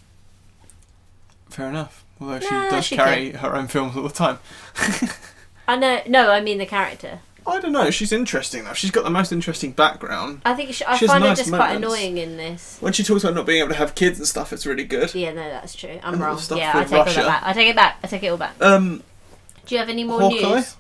Fair enough. Although she Nah, does she carry her own films all the time. (laughs) I know. No, I mean the character. I don't know. She's interesting though. She's got the most interesting background. I think she, I She find nice her just quite annoying in this. When she talks about not being able to have kids and stuff, it's really good. Yeah, no, that's true. I'm And wrong. Yeah, I take all that back. I take it back. I take it all back. Um, Do you have any more Hawkeye? news?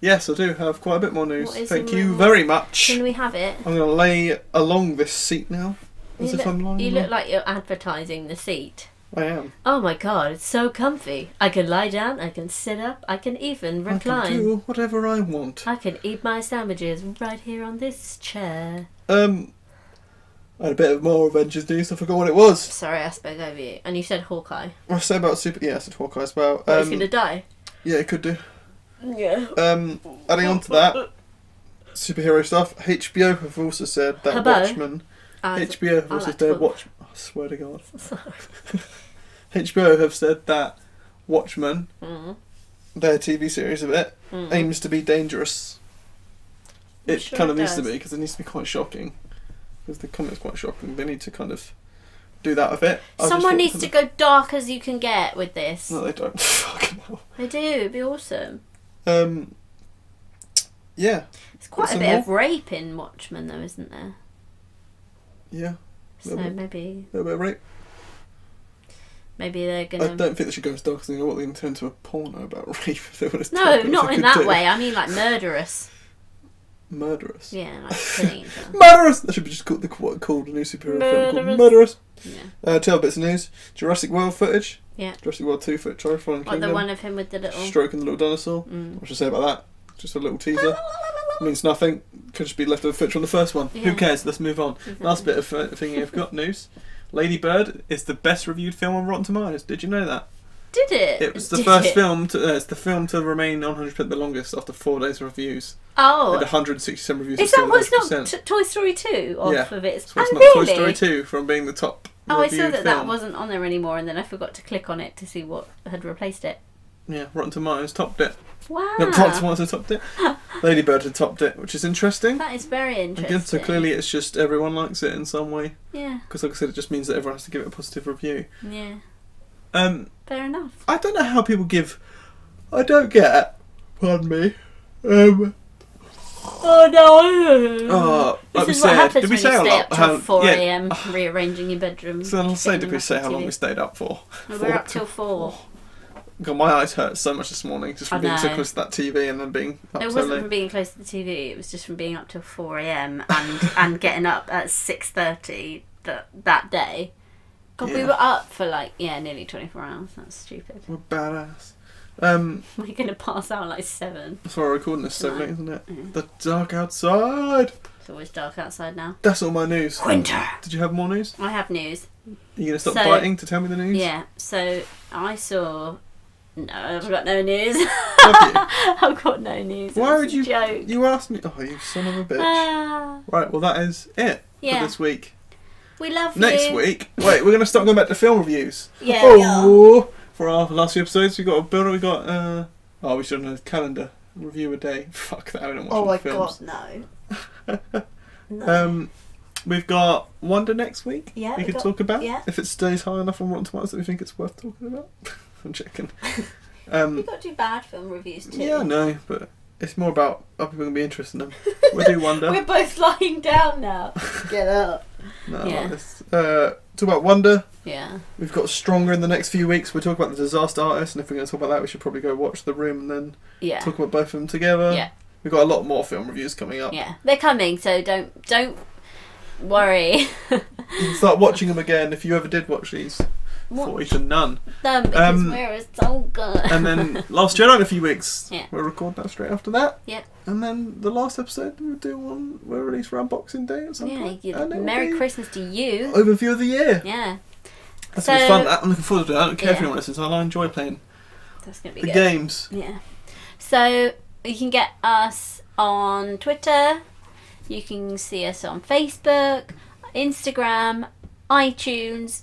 yes, I do have quite a bit more news. What is Thank you more? very much. Can we have it? I'm going to lay along this seat now. As You if look, I'm lying you along. look like you're advertising the seat. I am. Oh my god, it's so comfy. I can lie down, I can sit up, I can even recline. I can do whatever I want. I can eat my sandwiches right here on this chair. Um, I had a bit of more Avengers news. I forgot what it was. Sorry, I spoke over you. And you said Hawkeye. What I say about super? Yeah, I said Hawkeye as well. He's Um, gonna die? Yeah, it could do. Yeah. Um, adding on to that, superhero stuff. HBO have also said that Habbo? Watchmen. I- HBO have also said to- Watch. I swear to God. (laughs) HBO (laughs) have said that Watchmen, Mm. their TV series of it, Mm. aims to be dangerous. I'm It sure kind it of needs to be because it needs to be quite shocking. Because the comic's quite shocking. They need to kind of do that with it. I Someone needs to go dark as you can get with this. No, they don't. (laughs) Fucking hell. They do. It'd be awesome. Um. Yeah. It's quite a bit more? of rape in Watchmen, though, isn't there? Yeah. So bit. maybe A little bit of rape. maybe they're gonna. I don't think they should go as dark as they know what they turn into a porno about (laughs) rape if they want to. No, not in that way. I mean like murderous. Murderous. Yeah, like killing. (laughs) Murderous! That should be just called the what called a new superhero film called Murderous. Yeah. Uh, two other bits of news: Jurassic World footage. Yeah. Jurassic World Two footage. Sorry, Fallen Like the Kingdom. one of him with the little. Stroking the little dinosaur. Mm. What should I say about that? Just a little teaser. (laughs) Means nothing. Could just be left leftover footage from the first one. Yeah. Who cares? Let's move on. Last bit of uh, thing you've got news. Lady Bird is the best reviewed film on Rotten Tomatoes. Did you know that? Did it? It was the Did first it? film. To, uh, it's the film to remain on 100% the longest after four days of reviews. Oh, And 167 reviews. is that what's not t- Toy Story two off Yeah. of it? So it's not really? Toy Story 2 from being the top Oh, I saw that that wasn't on there anymore, and then I forgot to click on it to see what had replaced it. Yeah, Rotten Tomatoes topped it. Wow, No, Rotten Tomatoes topped it. (laughs) Lady Bird had topped it, which is interesting. that is very interesting. Again, so clearly it's just everyone likes it in some way. yeah, Because, like I said, it just means that everyone has to give it a positive review. yeah, Um, fair enough. I don't know how people give. I don't get. Pardon me. Um, Oh no! oh, like this is what happens did we when say you how stay long? up till four yeah. a.m. (sighs) rearranging your bedroom. So I'll say, did we say how long we stayed up for? Well, Four we're up till four. (sighs) God, my eyes hurt so much this morning just I from being so close to that TV and then being up It wasn't late. from being close to the TV. It was just from being up till four a.m. and and getting up at six thirty that that day. God, we Yeah. were up for like yeah, nearly twenty four hours. That's stupid. We're badass. Um, (laughs) We're gonna pass out like seven. that's why we're recording this so late, isn't it? Yeah. The dark outside. It's always dark outside now. That's all my news. Winter. Did you have more news? I have news. Are you gonna stop So- biting to tell me the news? Yeah. So I saw. No, I've got no news. (laughs) I've got no news. Why would a you? Joke. You asked me. Oh, you son of a bitch. Ah, right. Well, that is it yeah. for this week. We love Next you. week, wait, we're gonna start going back to film reviews. Yeah. we are. Oh, for our last few episodes, we got a builder. We got. uh Oh, we should have a calendar review a day. (laughs) Fuck that! I don't watch Oh all my the films. god, no. (laughs) no. Um, we've got Wonder next week. Yeah, we we could got- talk about yeah. if it stays high enough on Rotten Tomatoes that we think it's worth talking about. (laughs) I'm checking. Um, We've got to do bad film reviews too. yeah, no, but it's more about are people gonna be interested in them. We'll do Wonder. We're both lying down now. Get up. No, I Yeah. like this. Uh, talk about Wonder. Yeah. We've got Stronger in the next few weeks. We'll talk about the Disaster Artist, and if we're going to talk about that, we should probably go watch The Room and then Yeah. talk about both of them together. Yeah. We've got a lot more film reviews coming up. Yeah. They're coming, so don't don't worry. You (laughs) can start watching them again if you ever did watch these. Forty to none. them because Um, we're so good. And then (laughs) Last Jedi in a few weeks. Yeah. We'll record that straight after that. Yep. And then the last episode we'll do one we'll release around Boxing Day at some yeah. point. Merry Christmas to you. Overview of the year. Yeah. That's So- gonna be fun. I'm looking forward to it. I don't care if Yeah. anyone listens. I'll enjoy playing That's gonna be the good. games. Yeah. So you can get us on Twitter. You can see us on Facebook, Instagram, iTunes,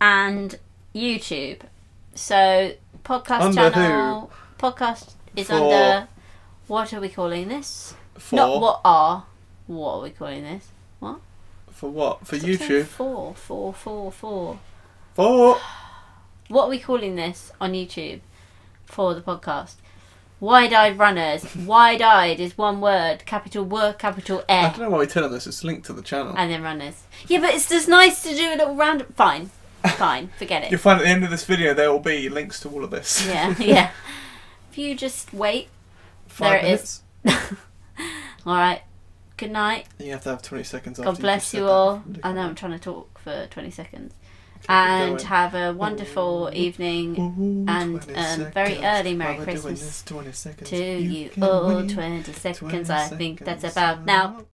and YouTube. So podcast Under channel podcast is For- under what are we calling this? For Not what are. What are we calling this? What? For what? For YouTube. Four, four, four, four. For (sighs) What are we calling this on YouTube for the podcast? Wide-eyed runners. (laughs) Wide-eyed is one word. Capital W, capital I E, don't know why we tell them this. It's linked to the channel. and then runners. Yeah, but it's just nice to do a little random. Fine, fine. Forget it. You'll find at the end of this video there will be links to all of this. Yeah, (laughs) yeah. If you just wait. Five there it minutes. is. (laughs) All right. Good night. You have to have 20 seconds God bless just you all. I know I'm trying to talk for 20 seconds. And have a wonderful evening Ooh, and, um, very early Merry While we're doing Christmas this, to you can all. 20 seconds, 20 I think that's about now.